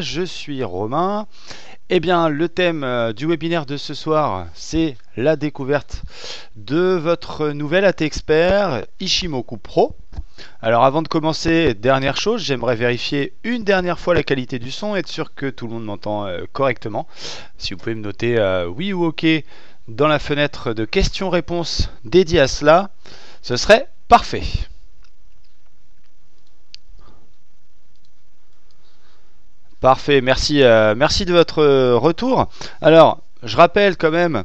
je suis Romain. Eh bien, le thème euh, du webinaire de ce soir, c'est la découverte de votre nouvel AT Expert Ishimoku Pro. Alors avant de commencer, dernière chose, j'aimerais vérifier une dernière fois la qualité du son, être sûr que tout le monde m'entend euh, correctement. Si vous pouvez me noter euh, oui ou ok dans la fenêtre de questions-réponses dédiée à cela, ce serait parfait. Parfait, merci, euh, merci de votre euh, retour. Alors, je rappelle quand même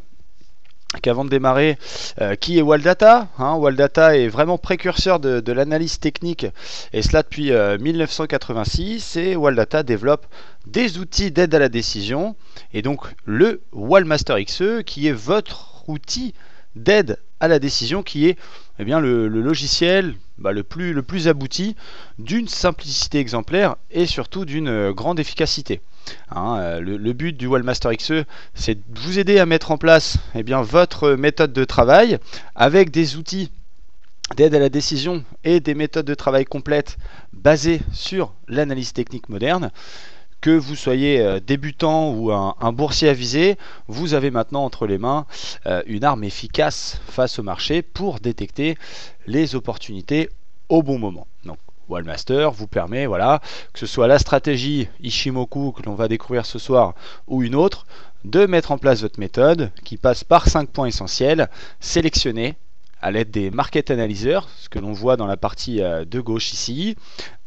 qu'avant de démarrer, euh, qui est Waldata hein, Waldata est vraiment précurseur de, l'analyse technique, et cela depuis 1986, et Waldata développe des outils d'aide à la décision, et donc le Wallmaster XE, qui est votre outil d'aide à la décision, qui est eh le, logiciel bah, le, plus, le plus abouti d'une simplicité exemplaire et surtout d'une euh, grande efficacité. Hein, euh, le, but du Wallmaster XE, c'est de vous aider à mettre en place eh votre méthode de travail avec des outils d'aide à la décision et des méthodes de travail complètes basées sur l'analyse technique moderne que vous soyez euh, débutant ou un, boursier avisé, vous avez maintenant entre les mains euh, une arme efficace face au marché pour détecter les opportunités au bon moment. Donc Wallmaster vous permet, voilà, que ce soit la stratégie Ishimoku que l'on va découvrir ce soir ou une autre, de mettre en place votre méthode qui passe par 5 points essentiels. Sélectionner à l'aide des market analyzers, ce que l'on voit dans la partie euh, de gauche ici,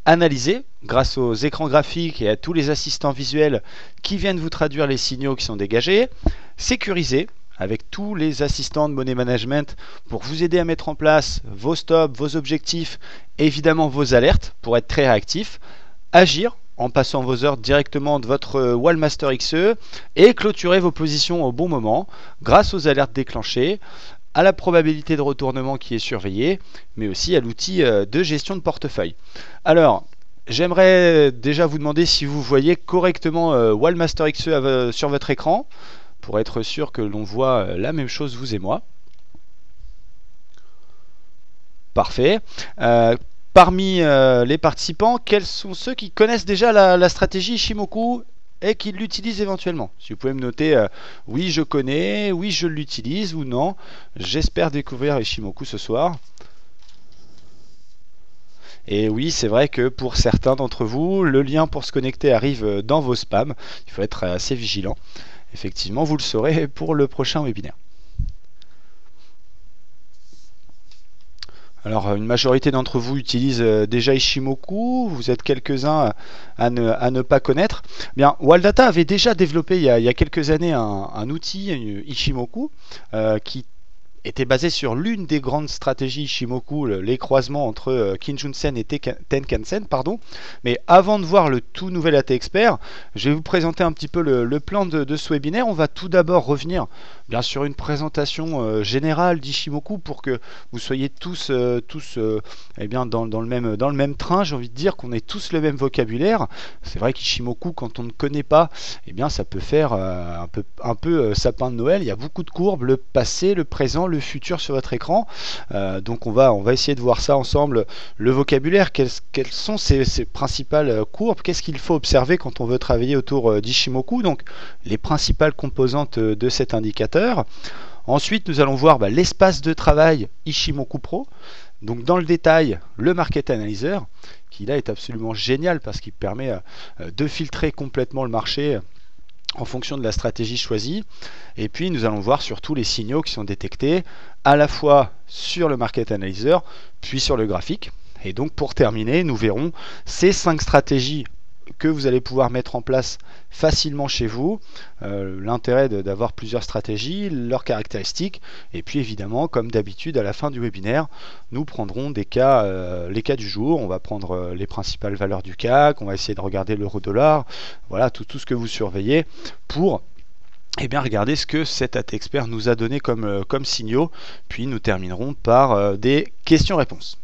analyser grâce aux écrans graphiques et à tous les assistants visuels qui viennent vous traduire les signaux qui sont dégagés, sécuriser avec tous les assistants de money management pour vous aider à mettre en place vos stops, vos objectifs, évidemment vos alertes pour être très réactif, agir en passant vos ordres directement de votre Wallmaster XE et clôturer vos positions au bon moment grâce aux alertes déclenchées, à la probabilité de retournement qui est surveillée, mais aussi à l'outil euh, de gestion de portefeuille. Alors, j'aimerais déjà vous demander si vous voyez correctement euh, Wallmaster XE euh, sur votre écran, pour être sûr que l'on voit la même chose vous et moi. Parfait. parmi les participants, quels sont ceux qui connaissent déjà la, la stratégie Shimoku et qu'il l'utilise éventuellement. Si vous pouvez me noter euh, oui je connais, oui je l'utilise ou non, j'espère découvrir Ishimoku ce soir. Et oui, c'est vrai que pour certains d'entre vous, le lien pour se connecter arrive dans vos spams. Il faut être assez vigilant. Effectivement, vous le saurez pour le prochain webinaire. Alors, une majorité d'entre vous utilisent euh, déjà Ishimoku, vous êtes quelques-uns à ne, pas connaître. Bien, Waldata avait déjà développé il y a, quelques années un, outil, Ishimoku, euh, qui était basé sur l'une des grandes stratégies Shimoku, les croisements entre euh, Kinjunsen et Tenkan-sen. Pardon. Mais avant de voir le tout nouvel AT Expert, je vais vous présenter un petit peu le, plan de, de, ce webinaire. On va tout d'abord revenir bien sûr une présentation euh, générale d'Ishimoku pour que vous soyez tous, euh, tous euh, eh bien dans, le même, dans le même train. J'ai envie de dire qu'on ait tous le même vocabulaire. C'est vrai qu'Ishimoku, quand on ne connaît pas, eh bien ça peut faire un peu, un peu sapin de Noël. Il y a beaucoup de courbes, le passé, le présent, le futur sur votre écran. donc on va, on va essayer de voir ça ensemble. Le vocabulaire, quelles, sont ces principales courbes? Qu'est-ce qu'il faut observer quand on veut travailler autour d'Ishimoku? Donc les principales composantes de cet indicateur Ensuite, nous allons voir bah, l'espace de travail Ishimoku Pro. Donc dans le détail, le Market Analyzer, qui là est absolument génial parce qu'il permet euh, de filtrer complètement le marché en fonction de la stratégie choisie. Et puis nous allons voir surtout les signaux qui sont détectés à la fois sur le Market Analyzer, puis sur le graphique. Et donc pour terminer, nous verrons ces cinq stratégies que vous allez pouvoir mettre en place facilement chez vous. Euh, l'intérêt d'avoir plusieurs stratégies, leurs caractéristiques, et puis évidemment, comme d'habitude, à la fin du webinaire, nous prendrons euh, les cas du jour. On va prendre euh, les principales valeurs du CAC, on va essayer de regarder l'euro-dollar, voilà tout, ce que vous surveillez pour eh bien, regarder ce que cet AT Expert nous a donné comme, comme signaux, puis nous terminerons par des questions-réponses.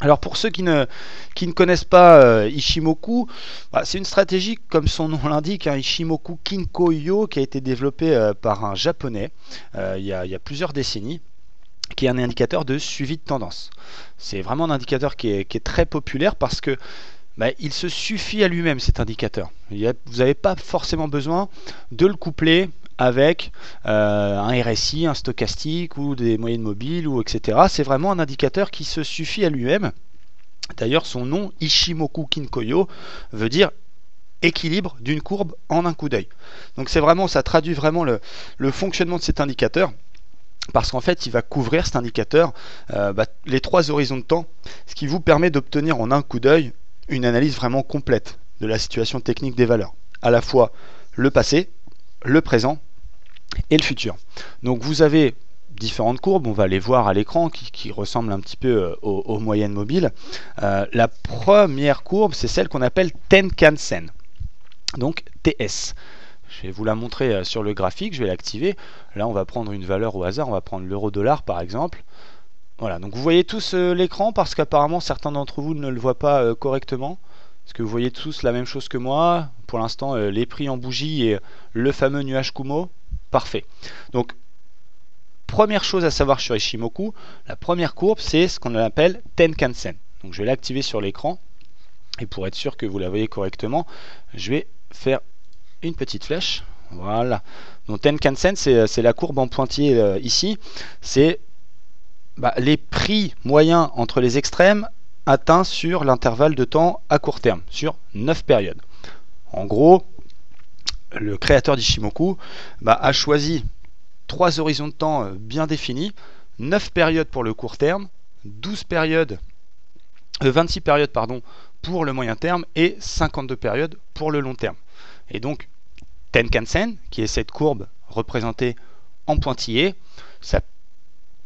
Alors pour ceux qui ne, connaissent pas euh, Ishimoku, bah, c'est une stratégie comme son nom l'indique, un Ishimoku Kinko-yo qui a été développé euh, par un japonais euh, il, y a, plusieurs décennies qui est un indicateur de suivi de tendance. C'est vraiment un indicateur qui est, très populaire parce que bah, il se suffit à lui-même cet indicateur. vous n'avez pas forcément besoin de le coupler avec euh, un RSI, un stochastique ou des moyennes mobiles ou etc. C'est vraiment un indicateur qui se suffit à lui-même. D'ailleurs, son nom Ishimoku Kinkoyo veut dire équilibre d'une courbe en un coup d'œil. Donc c'est vraiment, ça traduit vraiment le, fonctionnement de cet indicateur parce qu'en fait il va couvrir cet indicateur euh, bah, les trois horizons de temps, ce qui vous permet d'obtenir en un coup d'œil une analyse vraiment complète de la situation technique des valeurs, à la fois le passé, le présent et le futur. Donc vous avez différentes courbes, on va les voir à l'écran, qui, ressemblent un petit peu euh, aux, moyennes mobiles. Euh, la première courbe, c'est celle qu'on appelle Tenkan-sen, donc TS. Je vais vous la montrer euh, sur le graphique, je vais l'activer. Là, on va prendre une valeur au hasard, on va prendre l'euro-dollar par exemple. Voilà, donc vous voyez tous l'écran parce qu'apparemment certains d'entre vous ne le voient pas correctement. Est-ce que vous voyez tous la même chose que moi Pour l'instant, les prix en bougie et le fameux nuage Kumo. Parfait. Donc première chose à savoir sur Ishimoku, la première courbe, c'est ce qu'on appelle Tenkan-sen. Donc je vais l'activer sur l'écran. Et pour être sûr que vous la voyez correctement, je vais faire une petite flèche. Voilà. Donc Tenkan-sen, c'est la courbe en pointillé euh, ici. C'est bah, les prix moyens entre les extrêmes atteints sur l'intervalle de temps à court terme, sur 9 périodes. En gros, le créateur d'Ishimoku bah, a choisi trois horizons de temps euh, bien définis, 9 périodes pour le court terme, 12 périodes, 26 euh, périodes pour le moyen terme et 52 périodes pour le long terme. Et donc Tenkan-sen, qui est cette courbe représentée en pointillé, ça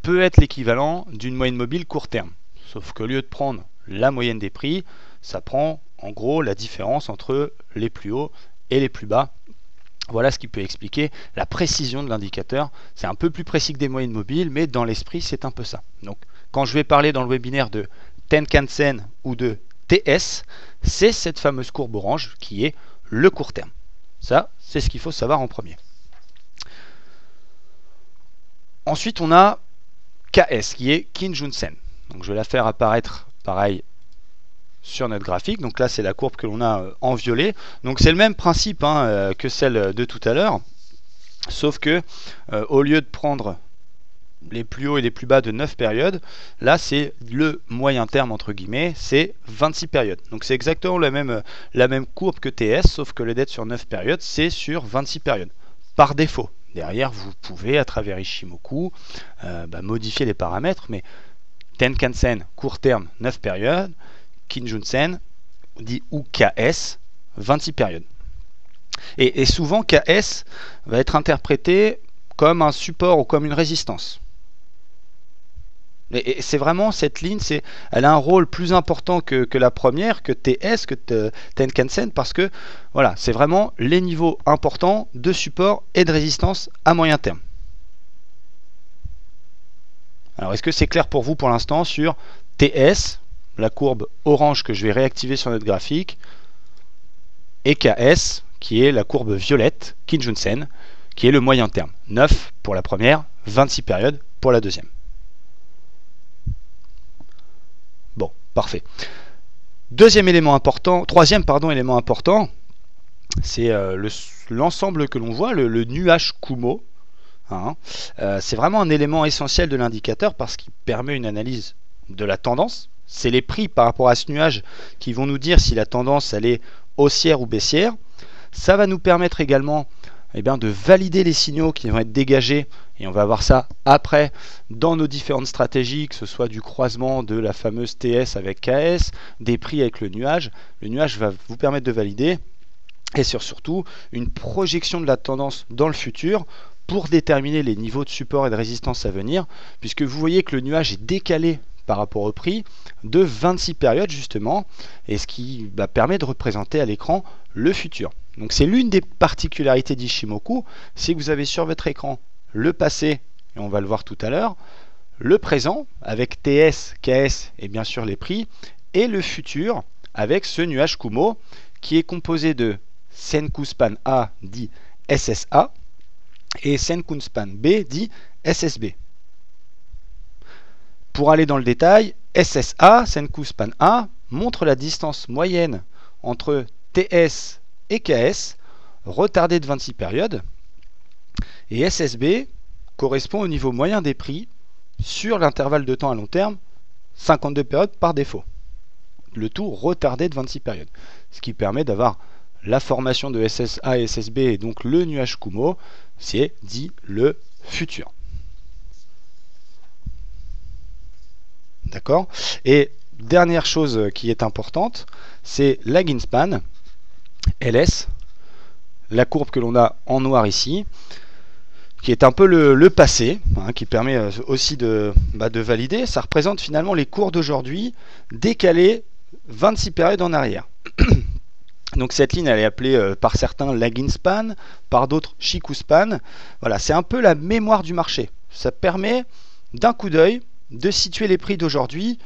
peut être l'équivalent d'une moyenne mobile court terme. Sauf qu'au lieu de prendre la moyenne des prix, ça prend en gros la différence entre les plus hauts et les plus bas voilà ce qui peut expliquer la précision de l'indicateur. C'est un peu plus précis que des moyennes mobiles, mais dans l'esprit, c'est un peu ça. Donc, quand je vais parler dans le webinaire de Tenkan-sen ou de TS, c'est cette fameuse courbe orange qui est le court terme. Ça, c'est ce qu'il faut savoir en premier. Ensuite, on a KS qui est Kinjun-sen. Donc, je vais la faire apparaître pareil sur notre graphique. Donc là, c'est la courbe que l'on a euh, en violet. Donc c'est le même principe hein, euh, que celle de tout à l'heure. Sauf que euh, au lieu de prendre les plus hauts et les plus bas de 9 périodes, là c'est le moyen terme entre guillemets, c'est 26 périodes. Donc c'est exactement la même, la même courbe que TS, sauf que le dette sur 9 périodes, c'est sur 26 périodes. Par défaut. Derrière, vous pouvez, à travers Ishimoku, bah, modifier les paramètres, mais Tenkan-sen, court terme, 9 périodes, Kinjunsen, dit ou KS, 26 périodes. Et, souvent, KS va être interprété comme un support ou comme une résistance. Et, c'est vraiment cette ligne, c'est, elle a un rôle plus important que, la première, que TS, que Tenkan-sen, parce que voilà, c'est vraiment les niveaux importants de support et de résistance à moyen terme. Alors, est-ce que c'est clair pour vous pour l'instant sur TS, la courbe orange que je vais réactiver sur notre graphique, et KS, qui est la courbe violette, Kinjunsen, qui est le moyen terme? 9 pour la première, 26 périodes pour la deuxième. Bon, parfait. Deuxième élément important, troisième pardon, élément important, c'est euh, l'ensemble que l'on voit, le, nuage Kumo. Hein. Euh, c'est vraiment un élément essentiel de l'indicateur parce qu'il permet une analyse de la tendance, c'est les prix par rapport à ce nuage qui vont nous dire si la tendance elle est haussière ou baissière. Ça va nous permettre également eh bien, de valider les signaux qui vont être dégagés et on va voir ça après dans nos différentes stratégies, que ce soit du croisement de la fameuse TS avec KS, des prix avec le nuage. Le nuage va vous permettre de valider et sur surtout une projection de la tendance dans le futur pour déterminer les niveaux de support et de résistance à venir, puisque vous voyez que le nuage est décalé par rapport au prix de 26 périodes justement, et ce qui bah, permet de représenter à l'écran le futur. Donc c'est l'une des particularités d'Ishimoku, c'est que vous avez sur votre écran le passé, et on va le voir tout à l'heure, le présent avec TS, KS et bien sûr les prix, et le futur avec ce nuage Kumo qui est composé de Senkuspan A dit SSA et Senkuspan B dit SSB. Pour aller dans le détail, SSA, Senku Span A, montre la distance moyenne entre TS et KS, retardé de 26 périodes. Et SSB correspond au niveau moyen des prix sur l'intervalle de temps à long terme, 52 périodes par défaut. Le tout retardé de 26 périodes. Ce qui permet d'avoir la formation de SSA et SSB et donc le nuage Kumo, c'est dit le futur. D'accord? Et dernière chose qui est importante, c'est la Ginspan, LS, la courbe que l'on a en noir ici, qui est un peu le, passé, hein, qui permet euh, aussi bah, de valider. Ça représente finalement les cours d'aujourd'hui décalés 26 périodes en arrière. Donc cette ligne, elle est appelée euh, par certains lagging span, par d'autres Chiku span. Voilà, c'est un peu la mémoire du marché. Ça permet d'un coup d'œil de situer les prix d'aujourd'hui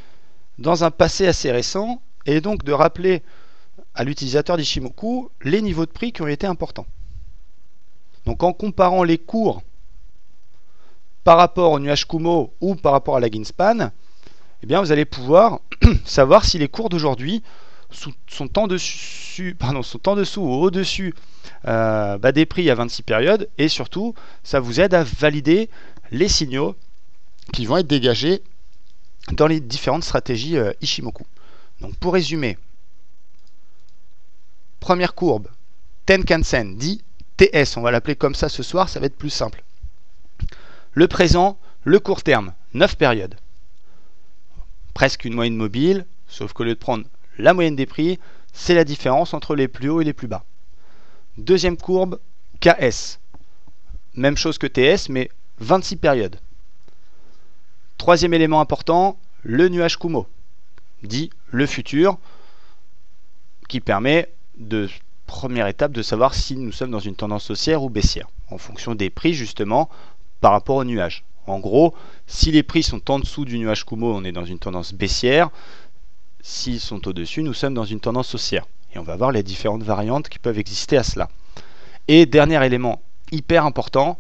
dans un passé assez récent et donc de rappeler à l'utilisateur d'Ishimoku les niveaux de prix qui ont été importants. Donc en comparant les cours par rapport au nuage Kumo ou par rapport à la Ginspan, eh bien vous allez pouvoir savoir si les cours d'aujourd'hui sont en dessus, pardon, dessous ou au-dessus euh, bah, des prix à 26 périodes et surtout ça vous aide à valider les signaux qui vont être dégagés dans les différentes stratégies euh, Ishimoku. Donc pour résumer, première courbe, Tenkan-sen dit TS, on va l'appeler comme ça ce soir, ça va être plus simple. Le présent, le court terme, 9 périodes. Presque une moyenne mobile, sauf qu'au lieu de prendre la moyenne des prix, c'est la différence entre les plus hauts et les plus bas. Deuxième courbe, KS. Même chose que TS, mais 26 périodes. Troisième élément important, le nuage Kumo, dit le futur, qui permet de première étape de savoir si nous sommes dans une tendance haussière ou baissière, en fonction des prix justement par rapport au nuage. En gros, si les prix sont en dessous du nuage Kumo, on est dans une tendance baissière. S'ils sont au-dessus, nous sommes dans une tendance haussière. Et on va voir les différentes variantes qui peuvent exister à cela. Et dernier élément hyper important,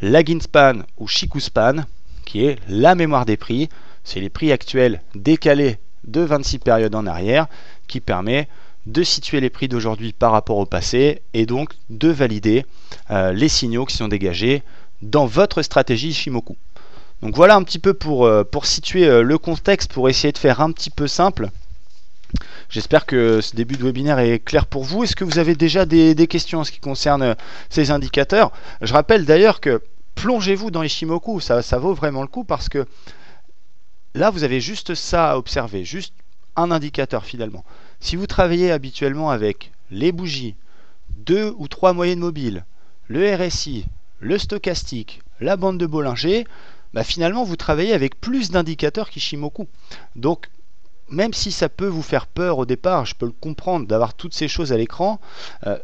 lagging span ou Shiku span, qui est la mémoire des prix. C'est les prix actuels décalés de 26 périodes en arrière qui permet de situer les prix d'aujourd'hui par rapport au passé et donc de valider euh, les signaux qui sont dégagés dans votre stratégie Shimoku. Donc voilà un petit peu pour, euh, situer euh, le contexte, pour essayer de faire un petit peu simple. J'espère que ce début de webinaire est clair pour vous. Est-ce que vous avez déjà des, questions en ce qui concerne ces indicateurs? Je rappelle d'ailleurs que plongez-vous dans Ishimoku, ça, ça vaut vraiment le coup parce que là vous avez juste ça à observer, juste un indicateur finalement. Si vous travaillez habituellement avec les bougies, deux ou trois moyennes mobiles, le RSI, le stochastique, la bande de Bollinger, bah finalement vous travaillez avec plus d'indicateurs qu'Ishimoku. Donc même si ça peut vous faire peur au départ, je peux le comprendre d'avoir toutes ces choses à l'écran, euh,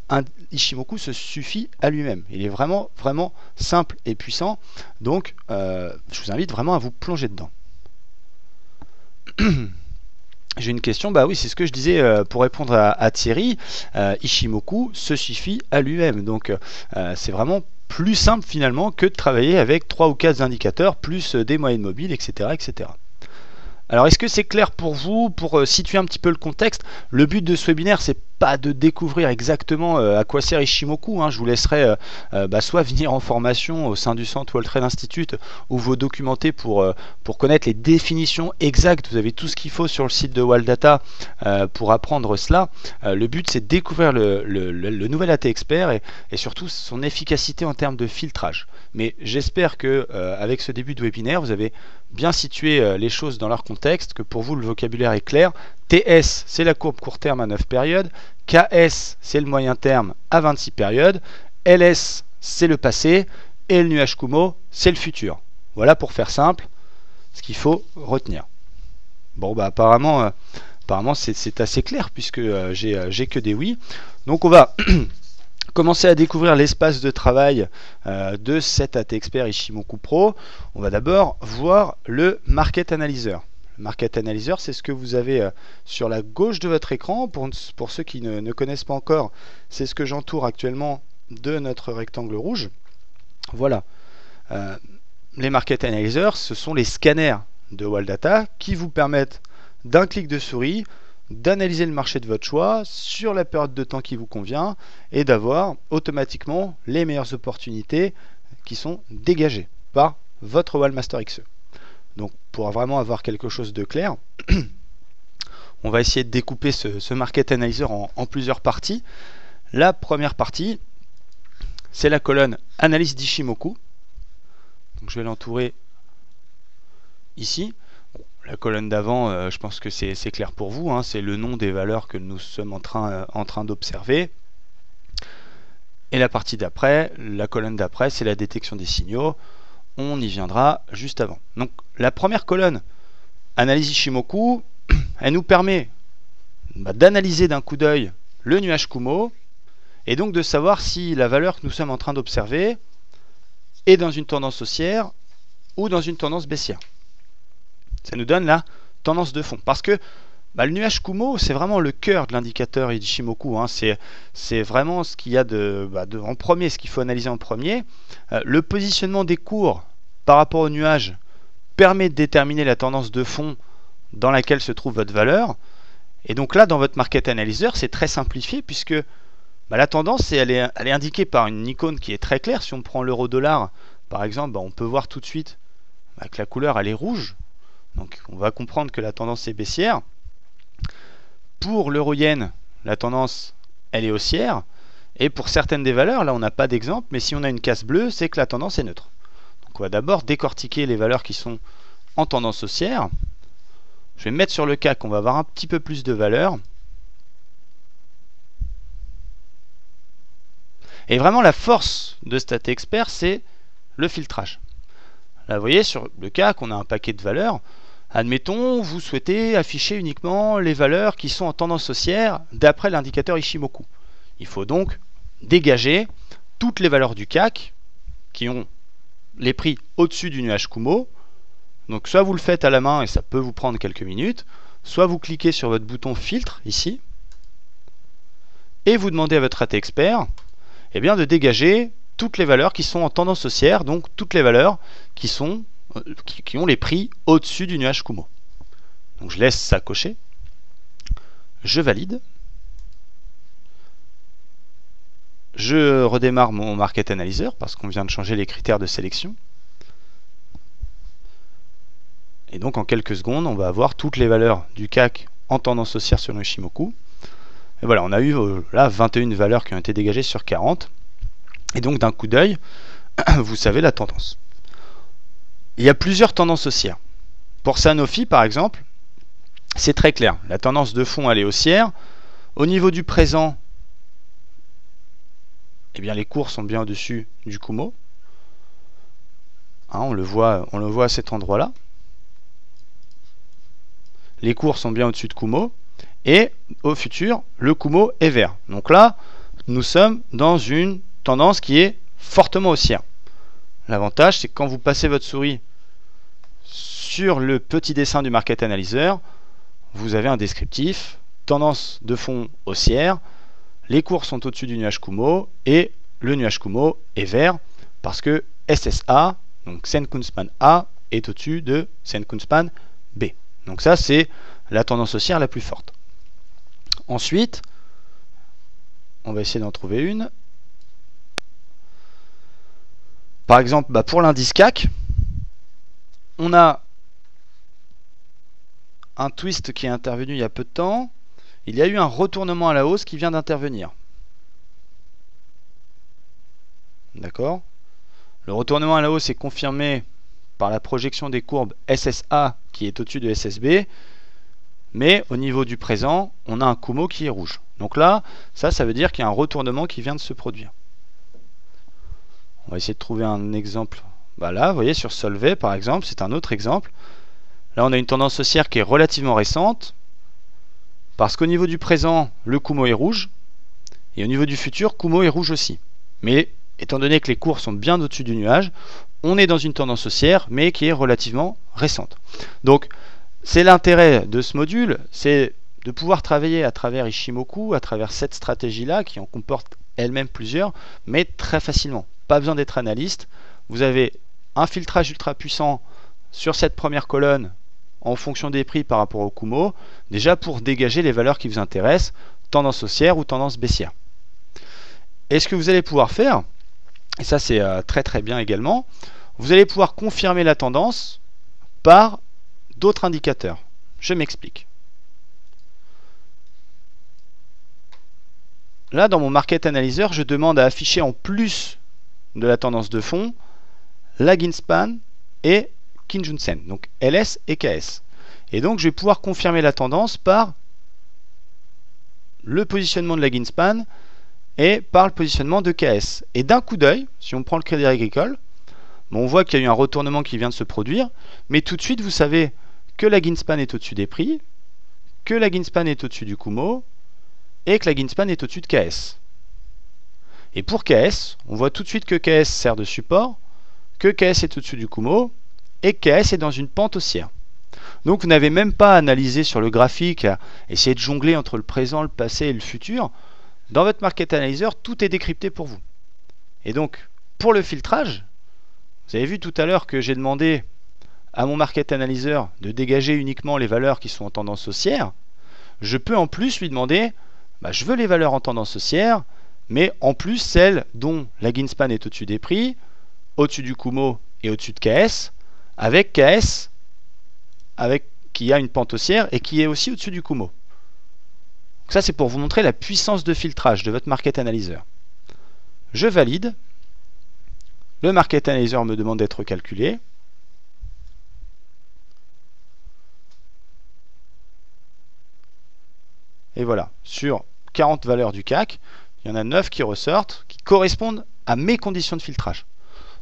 Ishimoku se suffit à lui-même. Il est vraiment vraiment simple et puissant. Donc euh, je vous invite vraiment à vous plonger dedans. J'ai une question, bah oui, c'est ce que je disais euh, pour répondre à, Thierry. Euh, Ishimoku se suffit à lui-même. Donc c'est vraiment plus simple finalement que de travailler avec trois ou quatre indicateurs, plus des moyennes mobiles, etc. etc. Alors est-ce que c'est clair pour vous, pour situer un petit peu le contexte Le but de ce webinaire, c'est pas de découvrir exactement euh, à quoi sert Ishimoku. Hein. Je vous laisserai euh, euh, bah, soit venir en formation au sein du centre World Trade Institute ou vous documenter pour, connaître les définitions exactes. Vous avez tout ce qu'il faut sur le site de Waldata pour apprendre cela. le but c'est de découvrir le, le, nouvel AT Expert et, et, surtout son efficacité en termes de filtrage. Mais j'espère que avec ce début de webinaire, vous avez bien situé les choses dans leur contexte, que pour vous le vocabulaire est clair. TS, c'est la courbe court terme à 9 périodes. KS, c'est le moyen terme à 26 périodes. LS, c'est le passé. Et le nuage Kumo, c'est le futur. Voilà pour faire simple ce qu'il faut retenir. Bon, bah apparemment, euh, apparemment c'est assez clair puisque euh, euh, j'ai que des oui. Donc on va commencer à découvrir l'espace de travail de cet AT Expert Ishimoku Pro. On va d'abord voir le Market Analyzer. Market Analyzer, c'est ce que vous avez euh, sur la gauche de votre écran. Pour, pour ceux qui ne, connaissent pas encore, c'est ce que j'entoure actuellement de notre rectangle rouge. Voilà. Euh, les Market Analyzers, ce sont les scanners de Waldata qui vous permettent d'un clic de souris d'analyser le marché de votre choix sur la période de temps qui vous convient et d'avoir automatiquement les meilleures opportunités qui sont dégagées par votre Wallmaster XE. Donc pour vraiment avoir quelque chose de clair, on va essayer de découper ce, Market Analyzer en, plusieurs parties. La première partie, c'est la colonne Analyse d'Ishimoku. Donc je vais l'entourer ici. La colonne d'avant, euh, je pense que c'est clair pour vous, hein. c'est le nom des valeurs que nous sommes euh, en train d'observer. Et la partie d'après, la colonne d'après, c'est la détection des signaux. On y viendra juste avant. Donc la première colonne, analyse Ishimoku, elle nous permet bah, d'analyser d'un coup d'œil le nuage Kumo et donc de savoir si la valeur que nous sommes en train d'observer est dans une tendance haussière ou dans une tendance baissière. Ça nous donne la tendance de fond. Parce que bah, le nuage Kumo, c'est vraiment le cœur de l'indicateur Ichimoku. Hein. C'est vraiment ce qu'il y a bah, de, en premier, ce qu'il faut analyser en premier. Euh, le positionnement des cours par rapport au nuage permet de déterminer la tendance de fond dans laquelle se trouve votre valeur. Et donc là, dans votre market analyzer, c'est très simplifié puisque bah, la tendance, est, elle est indiquée par une icône qui est très claire. Si on prend l'euro-dollar, par exemple, on peut voir tout de suite que la couleur, elle est rouge. Donc on va comprendre que la tendance est baissière. Pour l'euro-yen, la tendance elle est haussière. Et pour certaines des valeurs, là on n'a pas d'exemple, mais si on a une casse bleue, c'est que la tendance est neutre. Donc on va d'abord décortiquer les valeurs qui sont en tendance haussière. Je vais mettre sur le CAC, on va avoir un petit peu plus de valeurs. Et vraiment la force de StatExpert, c'est le filtrage. Là, vous voyez, sur le CAC, on a un paquet de valeurs. Admettons, vous souhaitez afficher uniquement les valeurs qui sont en tendance haussière d'après l'indicateur Ishimoku. Il faut donc dégager toutes les valeurs du CAC qui ont les prix au-dessus du nuage Kumo. Donc soit vous le faites à la main et ça peut vous prendre quelques minutes, soit vous cliquez sur votre bouton filtre ici et vous demandez à votre AT expert eh bien, de dégager toutes les valeurs qui sont en tendance haussière, donc toutes les valeurs qui sont qui, ont les prix au-dessus du nuage Kumo. Donc je laisse ça cocher. Je valide. Je redémarre mon Market Analyzer parce qu'on vient de changer les critères de sélection. Et donc en quelques secondes, on va avoir toutes les valeurs du CAC en tendance haussière sur le Shimoku. Et voilà, on a eu euh, là 21 valeurs qui ont été dégagées sur 40. Et donc d'un coup d'œil, vous savez la tendance. Il y a plusieurs tendances haussières. Pour Sanofi, par exemple, c'est très clair. La tendance de fond, elle est haussière. Au niveau du présent, eh bien, les cours sont bien au-dessus du Kumo. Hein, on, le voit, on le voit à cet endroit-là. Les cours sont bien au-dessus de Kumo. Et au futur, le Kumo est vert. Donc là, nous sommes dans une tendance qui est fortement haussière. L'avantage, c'est que quand vous passez votre souris sur le petit dessin du Market Analyzer, vous avez un descriptif, tendance de fond haussière, les cours sont au-dessus du nuage Kumo et le nuage Kumo est vert parce que SSA, donc Senkunspan A, est au-dessus de Senkunspan B. Donc ça, c'est la tendance haussière la plus forte. Ensuite, on va essayer d'en trouver une. Par exemple, bah, pour l'indice CAC, on a un twist qui est intervenu il y a peu de temps. Il y a eu un retournement à la hausse qui vient d'intervenir. D'accord? Le retournement à la hausse est confirmé par la projection des courbes SSA qui est au-dessus de SSB. Mais au niveau du présent, on a un Kumo qui est rouge. Donc là, ça, ça veut dire qu'il y a un retournement qui vient de se produire. On va essayer de trouver un exemple. Bah là, vous voyez, sur Solvay, par exemple, c'est un autre exemple. Là, on a une tendance haussière qui est relativement récente. Parce qu'au niveau du présent, le Kumo est rouge. Et au niveau du futur, Kumo est rouge aussi. Mais étant donné que les cours sont bien au-dessus du nuage, on est dans une tendance haussière, mais qui est relativement récente. Donc, c'est l'intérêt de ce module, c'est de pouvoir travailler à travers Ishimoku, à travers cette stratégie-là, qui en comporte elle-même plusieurs, mais très facilement pas besoin d'être analyste. Vous avez un filtrage ultra puissant sur cette première colonne en fonction des prix par rapport au Kumo, déjà pour dégager les valeurs qui vous intéressent, tendance haussière ou tendance baissière. Et ce que vous allez pouvoir faire, et ça c'est euh, très très bien également, vous allez pouvoir confirmer la tendance par d'autres indicateurs. Je m'explique. Là, dans mon Market Analyzer, je demande à afficher en plus de la tendance de fond la Ginspan et Kinjunsen, donc LS et KS. Et donc, je vais pouvoir confirmer la tendance par le positionnement de la Ginspan et par le positionnement de KS. Et d'un coup d'œil, si on prend le crédit agricole, on voit qu'il y a eu un retournement qui vient de se produire, mais tout de suite, vous savez que la Ginspan est au-dessus des prix, que la Ginspan est au-dessus du Kumo, et que la Ginspan est au-dessus de KS. Et pour KS, on voit tout de suite que KS sert de support, que KS est au-dessus du Kumo, et KS est dans une pente haussière. Donc vous n'avez même pas analysé sur le graphique, à essayer de jongler entre le présent, le passé et le futur. Dans votre Market Analyzer, tout est décrypté pour vous. Et donc, pour le filtrage, vous avez vu tout à l'heure que j'ai demandé à mon Market Analyzer de dégager uniquement les valeurs qui sont en tendance haussière. Je peux en plus lui demander bah, je veux les valeurs en tendance haussière, mais en plus celles dont la Ginspan est au-dessus des prix, au-dessus du Kumo et au-dessus de KS, avec KS avec, qui a une pente haussière et qui est aussi au-dessus du Kumo. Donc ça c'est pour vous montrer la puissance de filtrage de votre Market Analyzer. Je valide. Le Market Analyzer me demande d'être calculé. Et voilà, sur 40 valeurs du CAC, il y en a 9 qui ressortent, qui correspondent à mes conditions de filtrage.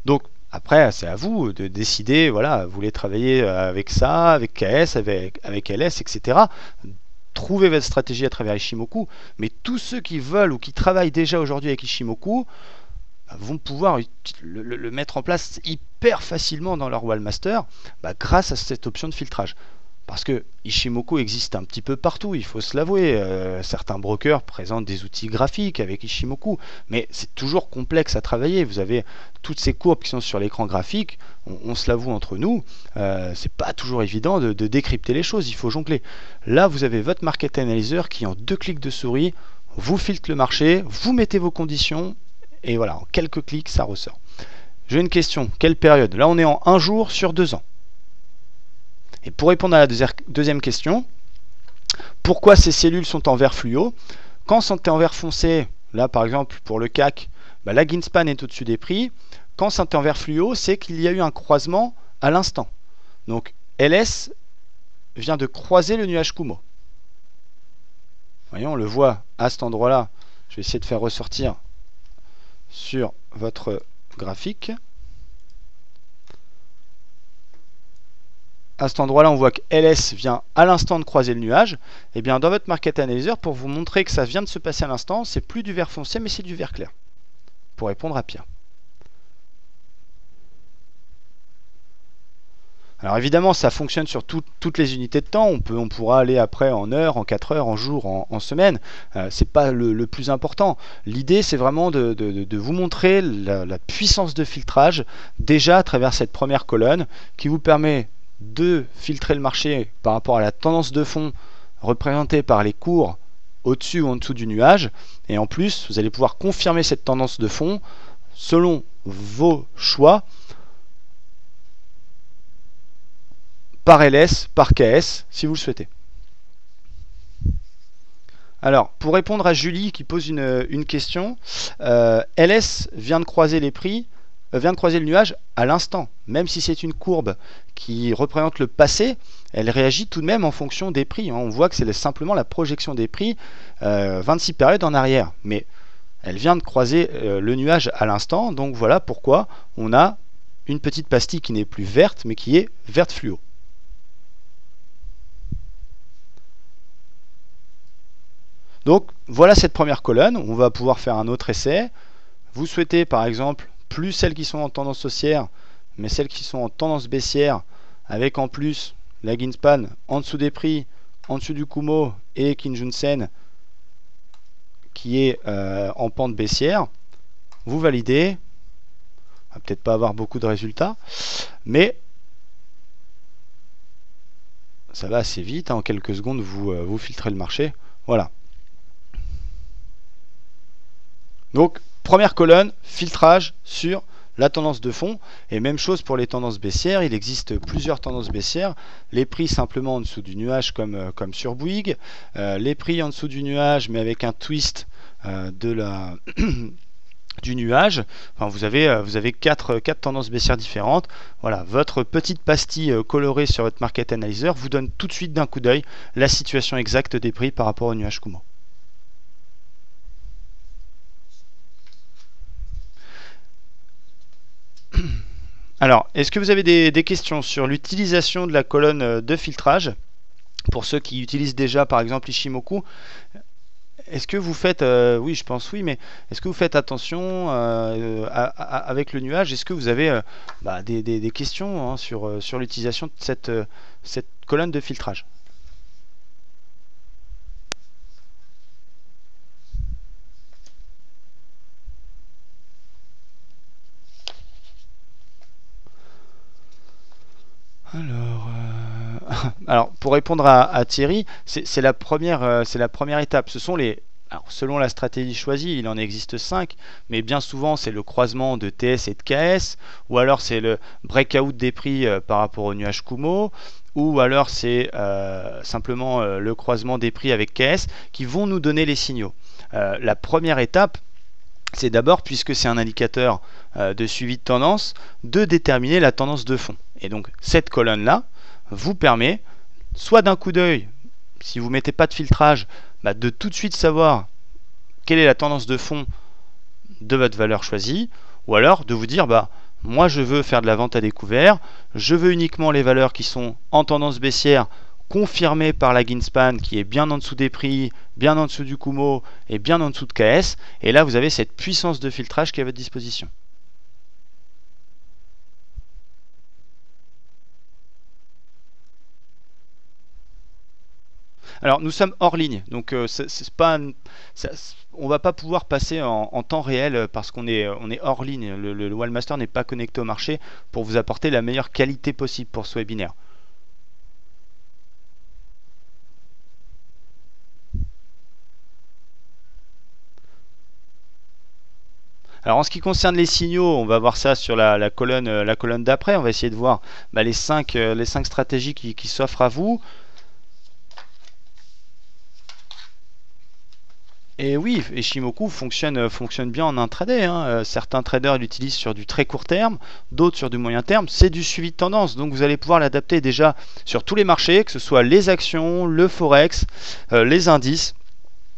Donc après, c'est à vous de décider, voilà, vous voulez travailler avec ça, avec KS, avec, LS, etc. Trouvez votre stratégie à travers Ishimoku, mais tous ceux qui veulent ou qui travaillent déjà aujourd'hui avec Ishimoku bah, vont pouvoir le, le, mettre en place hyper facilement dans leur Wallmaster bah, grâce à cette option de filtrage. Parce que Ishimoku existe un petit peu partout, il faut se l'avouer. Euh, certains brokers présentent des outils graphiques avec Ishimoku, mais c'est toujours complexe à travailler. Vous avez toutes ces courbes qui sont sur l'écran graphique, on, se l'avoue entre nous, euh, c'est pas toujours évident de, de, décrypter les choses, il faut jongler. Là, vous avez votre market analyzer qui, en deux clics de souris, vous filtre le marché, vous mettez vos conditions, et voilà, en quelques clics, ça ressort. J'ai une question, quelle période? Là, on est en un jour sur deux ans. Et pour répondre à la deuxième question, pourquoi ces cellules sont en vert fluo? Quand c'est en vert foncé, là par exemple pour le CAC, bah, la Ginspan est au-dessus des prix. Quand c'est en vert fluo, c'est qu'il y a eu un croisement à l'instant. Donc LS vient de croiser le nuage Kumo. Voyons, on le voit à cet endroit-là. Je vais essayer de faire ressortir sur votre graphique. À cet endroit-là, on voit que LS vient à l'instant de croiser le nuage. Et eh bien dans votre Market Analyzer, pour vous montrer que ça vient de se passer à l'instant, c'est plus du vert foncé, mais c'est du vert clair. Pour répondre à Pierre. Alors évidemment, ça fonctionne sur toutes les unités de temps. On, peut, on pourra aller après en heures, en 4 heures, en jours, en, semaines. Euh, c'est pas le, plus important. L'idée, c'est vraiment de, vous montrer la puissance de filtrage déjà à travers cette première colonne qui vous permet de filtrer le marché par rapport à la tendance de fond représentée par les cours au-dessus ou en dessous du nuage. Et en plus, vous allez pouvoir confirmer cette tendance de fond selon vos choix par LS, par KS, si vous le souhaitez. Alors, pour répondre à Julie qui pose une, question, euh, LS vient de croiser les prix vient de croiser le nuage à l'instant. Même si c'est une courbe qui représente le passé, elle réagit tout de même en fonction des prix. Hein. On voit que c'est simplement la projection des prix 26 euh, périodes en arrière. Mais elle vient de croiser euh, le nuage à l'instant. Donc voilà pourquoi on a une petite pastille qui n'est plus verte, mais qui est verte fluo. Donc voilà cette première colonne. On va pouvoir faire un autre essai. Vous souhaitez par exemple plus celles qui sont en tendance haussière, mais celles qui sont en tendance baissière, avec en plus la Ginspan en dessous des prix, en dessous du Kumo et Kinjunsen qui est euh, en pente baissière, vous validez. On va peut-être pas avoir beaucoup de résultats, mais ça va assez vite, hein. en quelques secondes vous, vous filtrez le marché. Voilà. Donc première colonne, filtrage sur la tendance de fond. Et même chose pour les tendances baissières. Il existe plusieurs tendances baissières. Les prix simplement en dessous du nuage comme, euh, sur Bouygues. Euh, les prix en dessous du nuage mais avec un twist euh, du nuage. Vous avez, vous quatre, tendances baissières différentes. Voilà, votre petite pastille colorée sur votre market analyzer vous donne tout de suite d'un coup d'œil la situation exacte des prix par rapport au nuage Kumo. Alors, est-ce que vous avez des, questions sur l'utilisation de la colonne euh, de filtrage Pour ceux qui utilisent déjà par exemple Ishimoku, est-ce que vous faites, euh, oui je pense oui, mais est-ce que vous faites attention euh, avec le nuage? Est-ce que vous avez bah, des, questions hein, sur, l'utilisation de cette colonne de filtrage? Alors, euh, alors, pour répondre à, Thierry, c'est la première, euh, c'est la première étape. Ce sont les, selon la stratégie choisie, il en existe 5, mais bien souvent c'est le croisement de TS et de KS, ou alors c'est le breakout des prix euh, par rapport au nuage Kumo, ou alors c'est simplement le croisement des prix avec KS qui vont nous donner les signaux. la première étape, c'est d'abord, puisque c'est un indicateur de suivi de tendance, de déterminer la tendance de fond. Et donc cette colonne-là vous permet, soit d'un coup d'œil, si vous ne mettez pas de filtrage, bah, de tout de suite savoir quelle est la tendance de fond de votre valeur choisie, ou alors de vous dire, bah, moi je veux faire de la vente à découvert, je veux uniquement les valeurs qui sont en tendance baissière confirmées par la Ginspan qui est bien en dessous des prix, bien en dessous du Kumo et bien en dessous de KS, et là vous avez cette puissance de filtrage qui est à votre disposition. Alors nous sommes hors ligne, donc euh, c'est pas, on va pas pouvoir passer en, temps réel euh, parce qu'on est, on est hors ligne. Le, le, Wallmaster n'est pas connecté au marché pour vous apporter la meilleure qualité possible pour ce webinaire. Alors en ce qui concerne les signaux, on va voir ça sur la, colonne, euh, la colonne d'après. On va essayer de voir bah, les, cinq, les cinq stratégies qui s'offrent à vous. Et oui, Ishimoku fonctionne, euh, fonctionne bien en intraday. Hein. Euh, certains traders l'utilisent sur du très court terme, d'autres sur du moyen terme. C'est du suivi de tendance, donc vous allez pouvoir l'adapter déjà sur tous les marchés, que ce soit les actions, le forex, euh, les indices.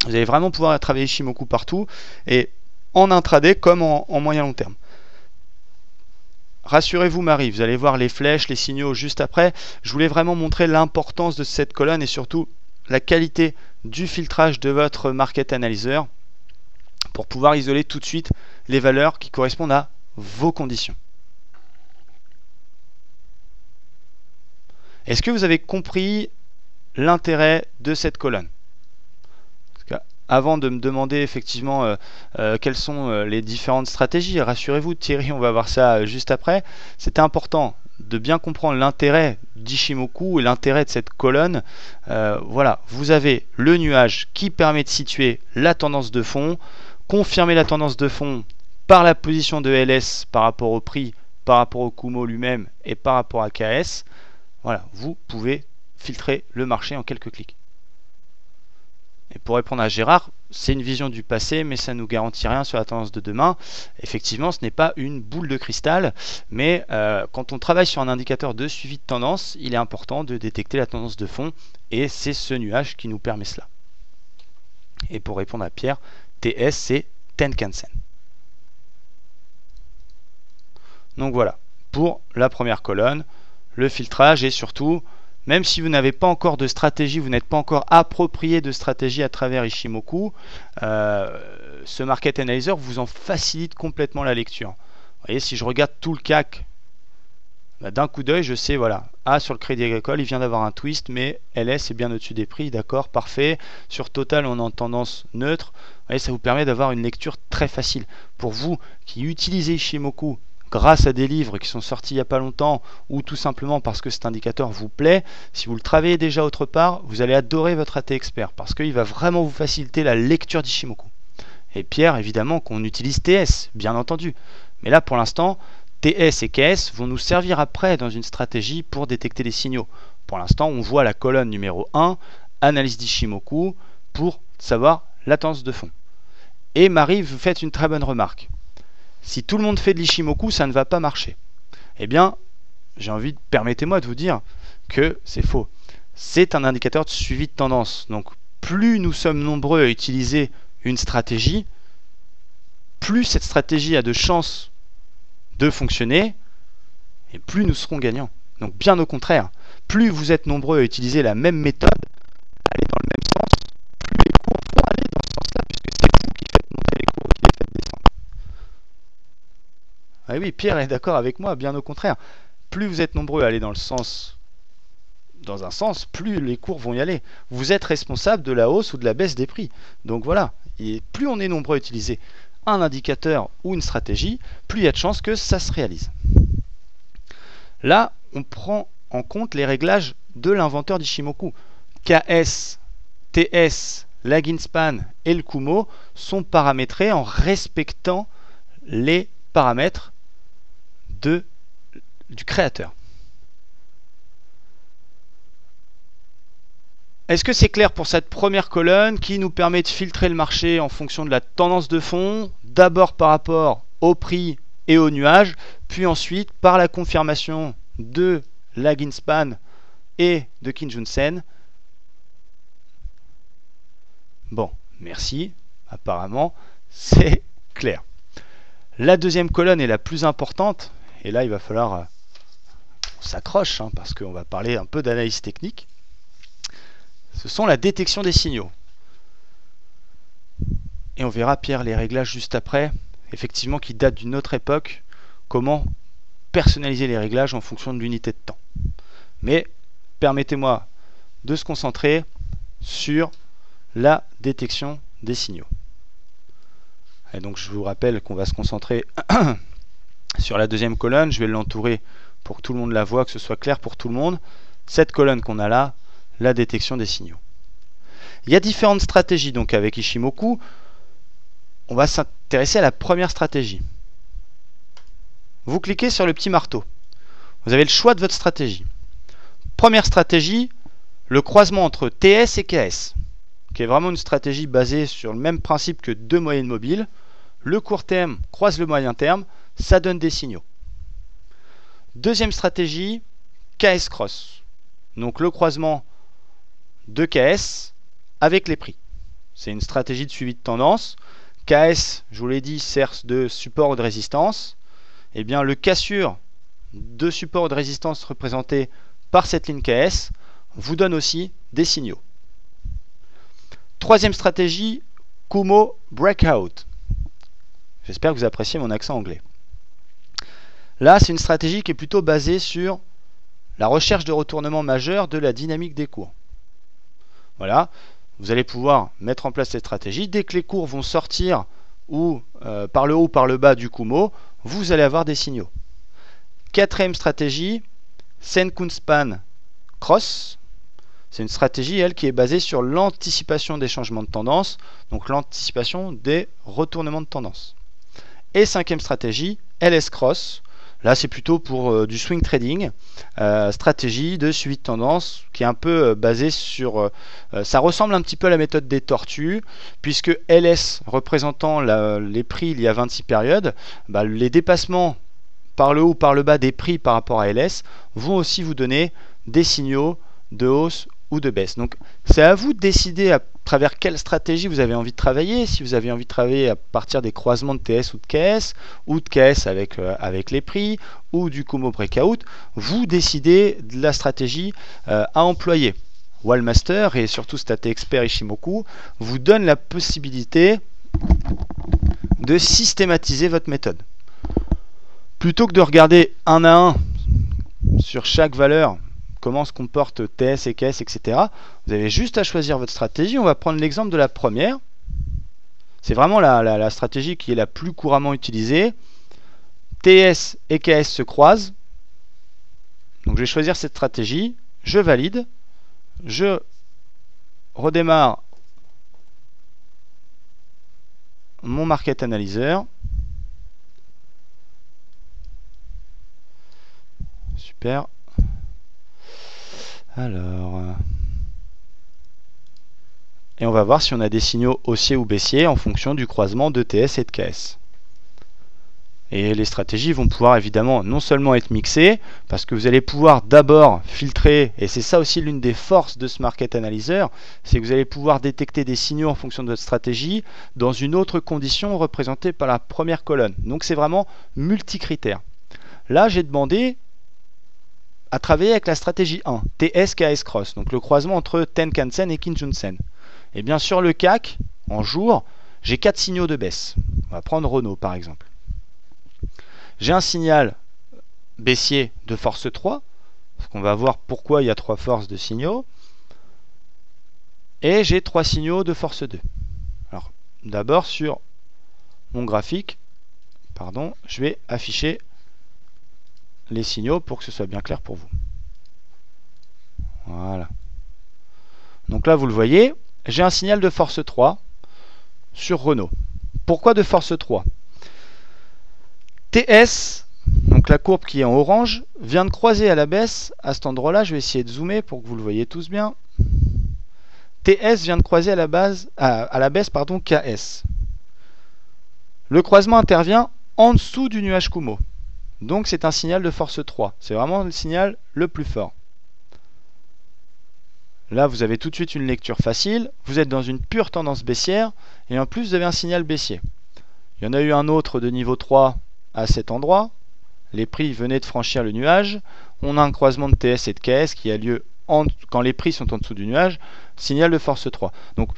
Vous allez vraiment pouvoir travailler Ishimoku partout, et en intraday comme en, en moyen long terme. Rassurez-vous Marie, vous allez voir les flèches, les signaux juste après. Je voulais vraiment montrer l'importance de cette colonne et surtout la qualité du filtrage de votre market analyzer pour pouvoir isoler tout de suite les valeurs qui correspondent à vos conditions. Est-ce que vous avez compris l'intérêt de cette colonne? Avant de me demander effectivement euh, euh, quelles sont euh, les différentes stratégies, rassurez-vous Thierry, on va voir ça juste après, c'était important de bien comprendre l'intérêt d'Ishimoku et l'intérêt de cette colonne. Voilà, vous avez le nuage qui permet de situer la tendance de fond, confirmer la tendance de fond par la position de LS par rapport au prix, par rapport au Kumo lui-même et par rapport à KS. Voilà, vous pouvez filtrer le marché en quelques clics. Et pour répondre à Gérard, c'est une vision du passé, mais ça ne nous garantit rien sur la tendance de demain. Effectivement, ce n'est pas une boule de cristal, mais euh, quand on travaille sur un indicateur de suivi de tendance, il est important de détecter la tendance de fond, et c'est ce nuage qui nous permet cela. Et pour répondre à Pierre, TS, c'est Tenkan-sen. Donc voilà, pour la première colonne, le filtrage et surtout même si vous n'avez pas encore de stratégie, vous n'êtes pas encore approprié de stratégie à travers Ishimoku, euh, ce Market Analyzer vous en facilite complètement la lecture. Vous voyez, si je regarde tout le CAC, bah, d'un coup d'œil, je sais, voilà, A sur le Crédit Agricole, il vient d'avoir un twist, mais LS est bien au-dessus des prix, d'accord, parfait. Sur Total, on est en tendance neutre. Vous voyez, ça vous permet d'avoir une lecture très facile. Pour vous qui utilisez Ishimoku grâce à des livres qui sont sortis il n'y a pas longtemps, ou tout simplement parce que cet indicateur vous plaît, si vous le travaillez déjà autre part, vous allez adorer votre AT Expert, parce qu'il va vraiment vous faciliter la lecture d'Ishimoku. Et Pierre, évidemment, qu'on utilise TS, bien entendu. Mais là, pour l'instant, TS et KS vont nous servir après dans une stratégie pour détecter les signaux. Pour l'instant, on voit la colonne numéro 1, analyse d'Ishimoku, pour savoir latence de fond. Et Marie, vous faites une très bonne remarque. Si tout le monde fait de l'Ishimoku, ça ne va pas marcher. Eh bien, j'ai envie, permettez-moi de vous dire que c'est faux. C'est un indicateur de suivi de tendance. Donc, plus nous sommes nombreux à utiliser une stratégie, plus cette stratégie a de chances de fonctionner, et plus nous serons gagnants. Donc, bien au contraire, plus vous êtes nombreux à utiliser la même méthode, aller dans le même sens, plus les cours vont aller dans ce sens-là, puisque c'est vous qui faites monter les cours et qui les faites descendre. Ah oui, Pierre est d'accord avec moi, bien au contraire. Plus vous êtes nombreux à aller dans le sens dans un sens, plus les cours vont y aller. Vous êtes responsable de la hausse ou de la baisse des prix. Donc voilà, et plus on est nombreux à utiliser un indicateur ou une stratégie, plus il y a de chances que ça se réalise. Là, on prend en compte les réglages de l'inventeur d'Ishimoku. KS, TS, Laginspan et le Kumo sont paramétrés en respectant les paramètres du créateur. Est-ce que c'est clair pour cette première colonne qui nous permet de filtrer le marché en fonction de la tendance de fond, d'abord par rapport au prix et au nuage, puis ensuite par la confirmation de Laginspan et de Kinjunsen Bon, merci. Apparemment, c'est clair. La deuxième colonne est la plus importante, et là il va falloir euh, qu'on s'accroche, hein, parce qu'on va parler un peu d'analyse technique ce sont la détection des signaux. Et on verra, Pierre, les réglages juste après, effectivement, qui datent d'une autre époque, comment personnaliser les réglages en fonction de l'unité de temps. Mais permettez-moi de se concentrer sur la détection des signaux. Et donc je vous rappelle qu'on va se concentrer sur la deuxième colonne, je vais l'entourer pour que tout le monde la voit, que ce soit clair pour tout le monde. Cette colonne qu'on a là, la détection des signaux. Il y a différentes stratégies donc avec Ishimoku. On va s'intéresser à la première stratégie. Vous cliquez sur le petit marteau. Vous avez le choix de votre stratégie. Première stratégie, le croisement entre TS et KS, qui est vraiment une stratégie basée sur le même principe que deux moyennes mobiles. Le court terme croise le moyen terme, ça donne des signaux. Deuxième stratégie, KS cross. Donc le croisement de KS avec les prix. C'est une stratégie de suivi de tendance. KS, je vous l'ai dit, sert de support ou de résistance. Eh bien, le cassure de support ou de résistance représenté par cette ligne KS vous donne aussi des signaux. Troisième stratégie, Kumo Breakout. J'espère que vous appréciez mon accent anglais. Là, c'est une stratégie qui est plutôt basée sur la recherche de retournement majeur de la dynamique des cours. Voilà, vous allez pouvoir mettre en place cette stratégie. Dès que les cours vont sortir ou euh, par le haut ou par le bas du Kumo, vous allez avoir des signaux. Quatrième stratégie, Senkunspan Cross. C'est une stratégie, elle, qui est basée sur l'anticipation des changements de tendance, donc l'anticipation des retournements de tendance. Et cinquième stratégie, LS Cross. Là, c'est plutôt pour euh, du swing trading, euh, stratégie de suivi de tendance qui est un peu euh, basée sur. ça ressemble un petit peu à la méthode des tortues, puisque LS représentant les prix il y a 26 périodes, bah, les dépassements par le haut ou par le bas des prix par rapport à LS vont aussi vous donner des signaux de hausse de baisse. Donc c'est à vous de décider à travers quelle stratégie vous avez envie de travailler. Si vous avez envie de travailler à partir des croisements de TS ou de KS, ou de KS avec, euh, avec les prix, ou du Kumo Breakout, vous décidez de la stratégie euh, à employer. Wallmaster et surtout State Expert Ishimoku vous donne la possibilité de systématiser votre méthode. Plutôt que de regarder un à un sur chaque valeur comment se comportent TS et KS, etc. Vous avez juste à choisir votre stratégie. On va prendre l'exemple de la première. C'est vraiment la, stratégie qui est la plus couramment utilisée. TS et KS se croisent. Donc je vais choisir cette stratégie, je valide, je redémarre mon market analyzer. Super. Alors. Euh, et on va voir si on a des signaux haussiers ou baissiers en fonction du croisement de TS et de KS. Et les stratégies vont pouvoir évidemment non seulement être mixées, parce que vous allez pouvoir d'abord filtrer, et c'est ça aussi l'une des forces de ce Market Analyzer, c'est que vous allez pouvoir détecter des signaux en fonction de votre stratégie dans une autre condition représentée par la première colonne. Donc c'est vraiment multicritère. Là, j'ai demandé à travailler avec la stratégie 1, TS-KS Cross, donc le croisement entre Tenkan-sen et Kinjun-sen. Et bien sur le CAC, en jour, j'ai quatre signaux de baisse. On va prendre Renault par exemple. J'ai un signal baissier de force 3, parce qu'on va voir pourquoi il y a trois forces de signaux. Et j'ai trois signaux de force 2. Alors, d'abord sur mon graphique, pardon, je vais afficher les signaux pour que ce soit bien clair pour vous. Voilà. Donc là, vous le voyez, j'ai un signal de force 3 sur Renault. Pourquoi de force 3 TS, donc la courbe qui est en orange, vient de croiser à la baisse. À cet endroit-là, je vais essayer de zoomer pour que vous le voyez tous bien. TS vient de croiser à la, la baisse pardon, KS. Le croisement intervient en dessous du nuage Kumo. Donc c'est un signal de force 3. C'est vraiment le signal le plus fort. Là, vous avez tout de suite une lecture facile. Vous êtes dans une pure tendance baissière. Et en plus, vous avez un signal baissier. Il y en a eu un autre de niveau 3 à cet endroit. Les prix venaient de franchir le nuage. On a un croisement de TS et de KS qui a lieu quand les prix sont en dessous du nuage. Signal de force 3. Donc,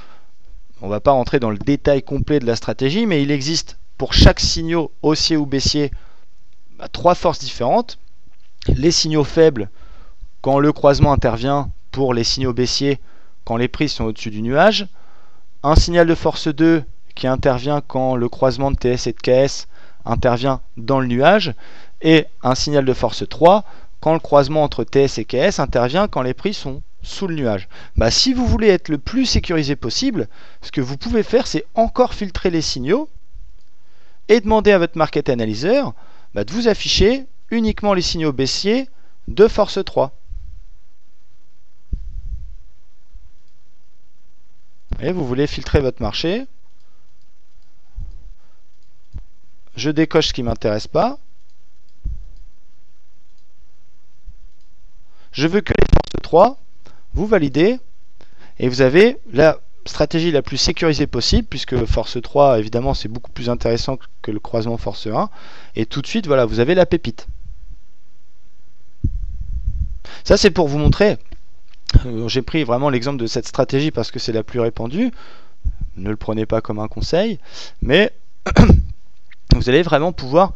on ne va pas rentrer dans le détail complet de la stratégie, mais il existe pour chaque signal haussier ou baissier trois forces différentes. Les signaux faibles, quand le croisement intervient pour les signaux baissiers, quand les prix sont au-dessus du nuage. Un signal de force 2 qui intervient quand le croisement de TS et de KS intervient dans le nuage, et un signal de force 3 quand le croisement entre TS et KS intervient quand les prix sont sous le nuage. Bah, si vous voulez être le plus sécurisé possible, ce que vous pouvez faire, c'est encore filtrer les signaux et demander à votre market analyzer bah, de vous afficher uniquement les signaux baissiers de force 3. Et vous voulez filtrer votre marché, je décoche ce qui ne m'intéresse pas. Je veux que les forces 3, vous validez, et vous avez la stratégie la plus sécurisée possible, puisque force 3, évidemment, c'est beaucoup plus intéressant que le croisement force 1. Et tout de suite, voilà, vous avez la pépite. Ça, c'est pour vous montrer. Euh, j'ai pris vraiment l'exemple de cette stratégie parce que c'est la plus répandue. Ne le prenez pas comme un conseil. Mais vous allez vraiment pouvoir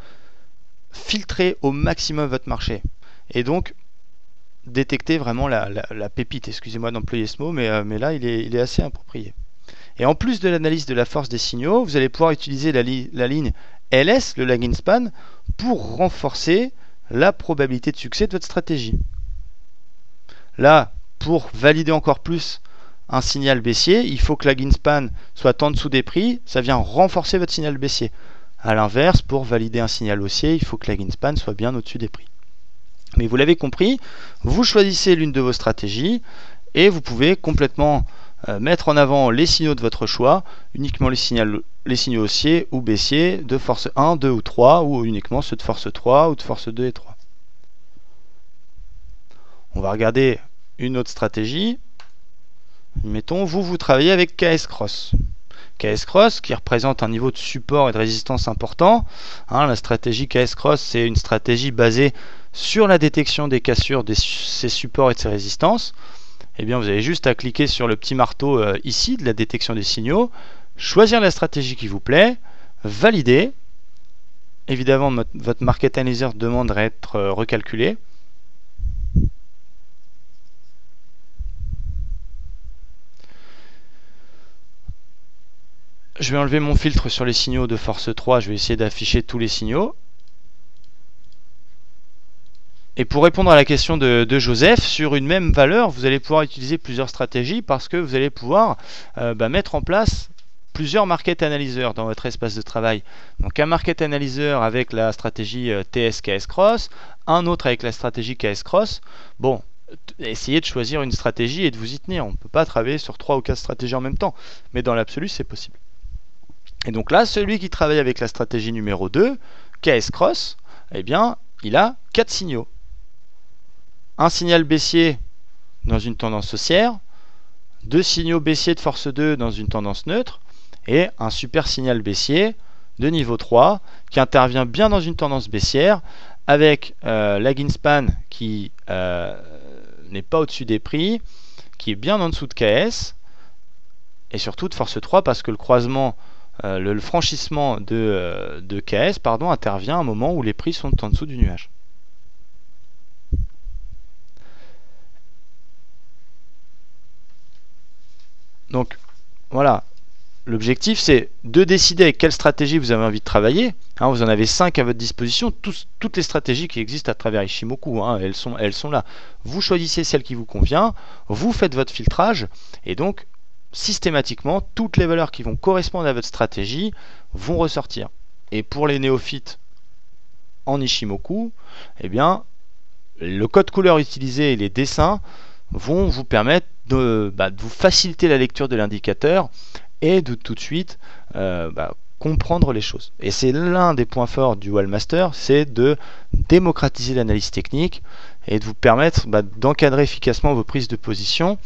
filtrer au maximum votre marché. Et donc, détecter vraiment la, pépite. Excusez-moi d'employer ce mot, mais, euh, là, il est, assez approprié. Et en plus de l'analyse de la force des signaux, vous allez pouvoir utiliser la, ligne LS, le lagging span, pour renforcer la probabilité de succès de votre stratégie. Là, pour valider encore plus un signal baissier, il faut que la span soit en dessous des prix. Ça vient renforcer votre signal baissier. A l'inverse, pour valider un signal haussier, il faut que la span soit bien au-dessus des prix. Mais vous l'avez compris, vous choisissez l'une de vos stratégies et vous pouvez complètement euh, mettre en avant les signaux de votre choix, uniquement les, signaux, les signaux haussiers ou baissiers de force 1, 2 ou 3, ou uniquement ceux de force 3 ou de force 2 et 3. On va regarder une autre stratégie. Mettons, vous, vous travaillez avec KS Cross. KS Cross qui représente un niveau de support et de résistance important. Hein, la stratégie KS Cross, c'est une stratégie basée sur la détection des cassures de ces supports et de ces résistances. Eh vous avez juste à cliquer sur le petit marteau euh, ici de la détection des signaux, choisir la stratégie qui vous plaît, valider. Évidemment, votre market analyzer demande à être euh, recalculé. je vais enlever mon filtre sur les signaux de force 3, je vais essayer d'afficher tous les signaux. Et pour répondre à la question de, Joseph, sur une même valeur, vous allez pouvoir utiliser plusieurs stratégies parce que vous allez pouvoir euh, bah, mettre en place plusieurs market analyseurs dans votre espace de travail. Donc un market analyzer avec la stratégie euh, TS-KS Cross, un autre avec la stratégie KS Cross. Bon, essayez de choisir une stratégie et de vous y tenir. On ne peut pas travailler sur trois ou quatre stratégies en même temps, mais dans l'absolu, c'est possible. Et donc là, celui qui travaille avec la stratégie numéro 2, KS Cross, eh bien, il a quatre signaux. Un signal baissier dans une tendance haussière, deux signaux baissiers de force 2 dans une tendance neutre, et un super signal baissier de niveau 3 qui intervient bien dans une tendance baissière avec euh, la Ginspan qui euh, n'est pas au-dessus des prix, qui est bien en dessous de KS et surtout de force 3 parce que le croisement, euh, le, franchissement de, de KS intervient à un moment où les prix sont en dessous du nuage. Donc voilà, L'objectif, c'est de décider quelle stratégie vous avez envie de travailler. Hein, vous en avez 5 à votre disposition. toutes les stratégies qui existent à travers Ishimoku, hein, elles, sont, elles sont là. Vous choisissez celle qui vous convient, vous faites votre filtrage, et donc, systématiquement, toutes les valeurs qui vont correspondre à votre stratégie vont ressortir. Et pour les néophytes en Ishimoku, eh bien, le code couleur utilisé et les dessins vont vous permettre de, bah, de vous faciliter la lecture de l'indicateur et de tout de suite euh, bah, comprendre les choses. Et c'est l'un des points forts du Wallmaster, c'est de démocratiser l'analyse technique et de vous permettre bah, d'encadrer efficacement vos prises de position.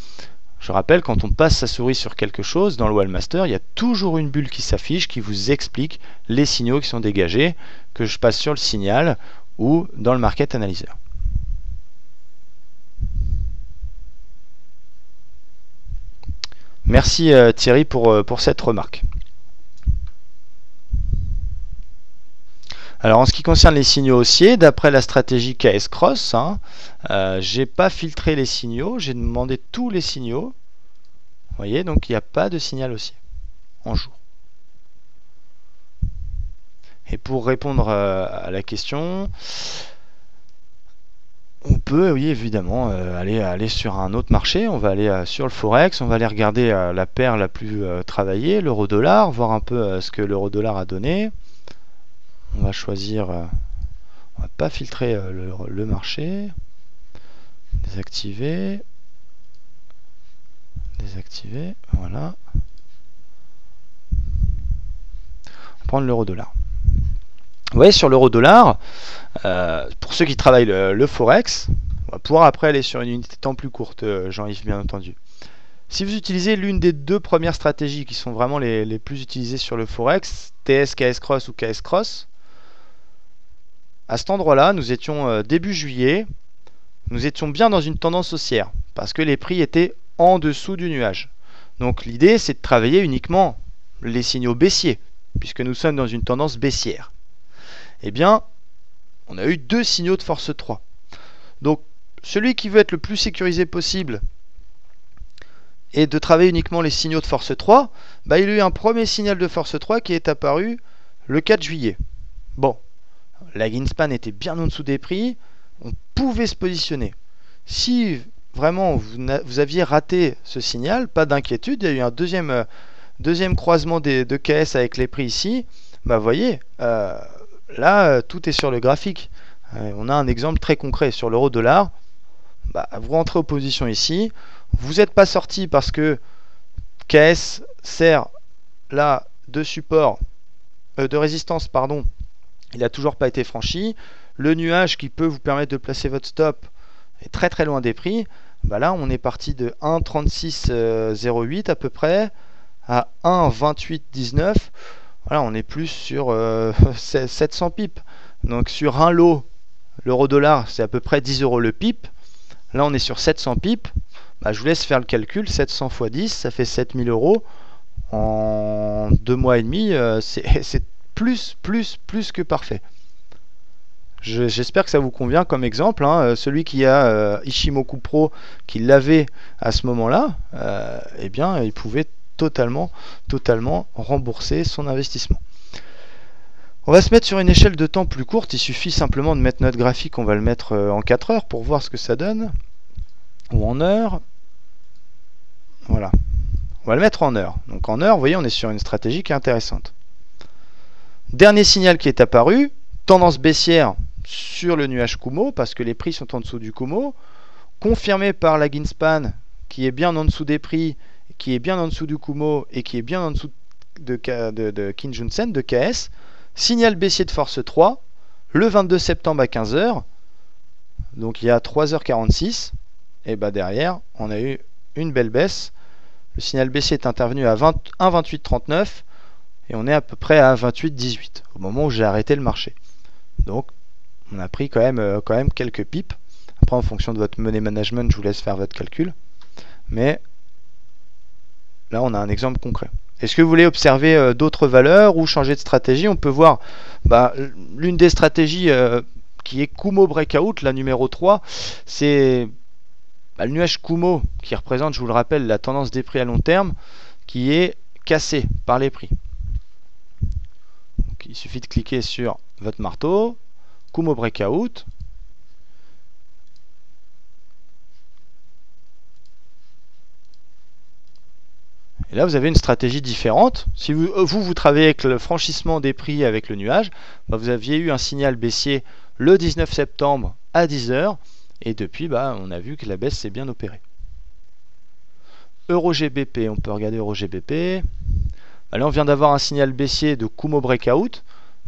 Je rappelle, quand on passe sa souris sur quelque chose dans le Wallmaster, il y a toujours une bulle qui s'affiche qui vous explique les signaux qui sont dégagés, que je passe sur le signal ou dans le Market Analyzer. Merci euh, Thierry pour, euh, pour cette remarque. Alors en ce qui concerne les signaux haussiers, d'après la stratégie KS Cross, hein, euh, j'ai pas filtré les signaux, j'ai demandé tous les signaux. Vous voyez, donc il n'y a pas de signal haussier en jour. Et pour répondre à la question, on peut, oui, évidemment, euh, aller, aller sur un autre marché. On va aller euh, sur le Forex, on va aller regarder euh, la paire la plus travaillée, l'euro-dollar, voir un peu ce que l'euro-dollar a donné. On va choisir, on va pas filtrer le, le, marché, désactiver, désactiver, voilà. On va prendre l'euro-dollar. Vous sur l'euro-dollar, euh, pour ceux qui travaillent le, Forex, on va pouvoir après aller sur une unité de temps plus courte, euh, Jean-Yves, bien entendu. Si vous utilisez l'une des deux premières stratégies qui sont vraiment les, plus utilisées sur le Forex, TS, KS Cross ou KS Cross, à cet endroit-là, nous étions euh, début juillet, nous étions bien dans une tendance haussière, parce que les prix étaient en dessous du nuage. Donc l'idée, c'est de travailler uniquement les signaux baissiers, puisque nous sommes dans une tendance baissière eh bien, on a eu deux signaux de force 3. Donc, celui qui veut être le plus sécurisé possible et de travailler uniquement les signaux de force 3, bah, il a eu un premier signal de force 3 qui est apparu le 4 juillet. Bon, la Ginspan était bien en dessous des prix, on pouvait se positionner. Si vraiment vous, aviez raté ce signal, pas d'inquiétude, il y a eu un deuxième, euh, croisement de KS avec les prix ici. Bah voyez, euh, Là, euh, tout est sur le graphique. Euh, on a un exemple très concret sur l'euro dollar. Bah, vous rentrez aux positions ici. Vous n'êtes pas sorti parce que KS sert là de support, euh, de résistance, pardon. Il n'a toujours pas été franchi. Le nuage qui peut vous permettre de placer votre stop est très très loin des prix. Bah là, on est parti de 1,3608 à peu près à 1,2819 voilà, on est plus sur 700 euh, pips. Donc sur un lot, l'euro-dollar, c'est à peu près 10 euros le pip. Là, on est sur 700 pips. Bah, je vous laisse faire le calcul. 700 x 10, ça fait 7000 euros. En deux mois et demi, euh, c'est plus, plus, plus que parfait. J'espère que ça vous convient comme exemple. Hein. Euh, celui qui a Ishimoku Pro, qui l'avait à ce moment-là, eh bien, il pouvait totalement, totalement rembourser son investissement. On va se mettre sur une échelle de temps plus courte. Il suffit simplement de mettre notre graphique. On va le mettre euh, en 4 heures pour voir ce que ça donne. Ou en heures. Voilà. On va le mettre en heures. Donc en heures, vous voyez, on est sur une stratégie qui est intéressante. Dernier signal qui est apparu. Tendance baissière sur le nuage Kumo parce que les prix sont en dessous du Kumo. Confirmé par la Ginspan qui est bien en dessous des prix, qui est bien en dessous du Kumo et qui est bien en dessous de, de, de de KS. Signal baissier de force 3, le 22 septembre à 15h. Donc il y a 3h46. Et bah derrière, on a eu une belle baisse. Le signal baissier est intervenu à 1,2839 et on est à peu près à 28,18 au moment où j'ai arrêté le marché. Donc on a pris quand même, euh, quand même quelques pipes. Après en fonction de votre money management, je vous laisse faire votre calcul. Mais là on a un exemple concret. Est-ce que vous voulez observer euh, d'autres valeurs ou changer de stratégie? On peut voir bah, l'une des stratégies euh, qui est Kumo Breakout, la numéro 3, c'est bah, le nuage Kumo qui représente, je vous le rappelle, la tendance des prix à long terme qui est cassée par les prix. il suffit de cliquer sur votre marteau, Kumo Breakout, Et là, vous avez une stratégie différente. Si vous, euh, vous, travaillez avec le franchissement des prix avec le nuage, bah, vous aviez eu un signal baissier le 19 septembre à 10h. Et depuis, bah, on a vu que la baisse s'est bien opérée. EuroGBP, on peut regarder EuroGBP. Bah, là, on vient d'avoir un signal baissier de Kumo Breakout.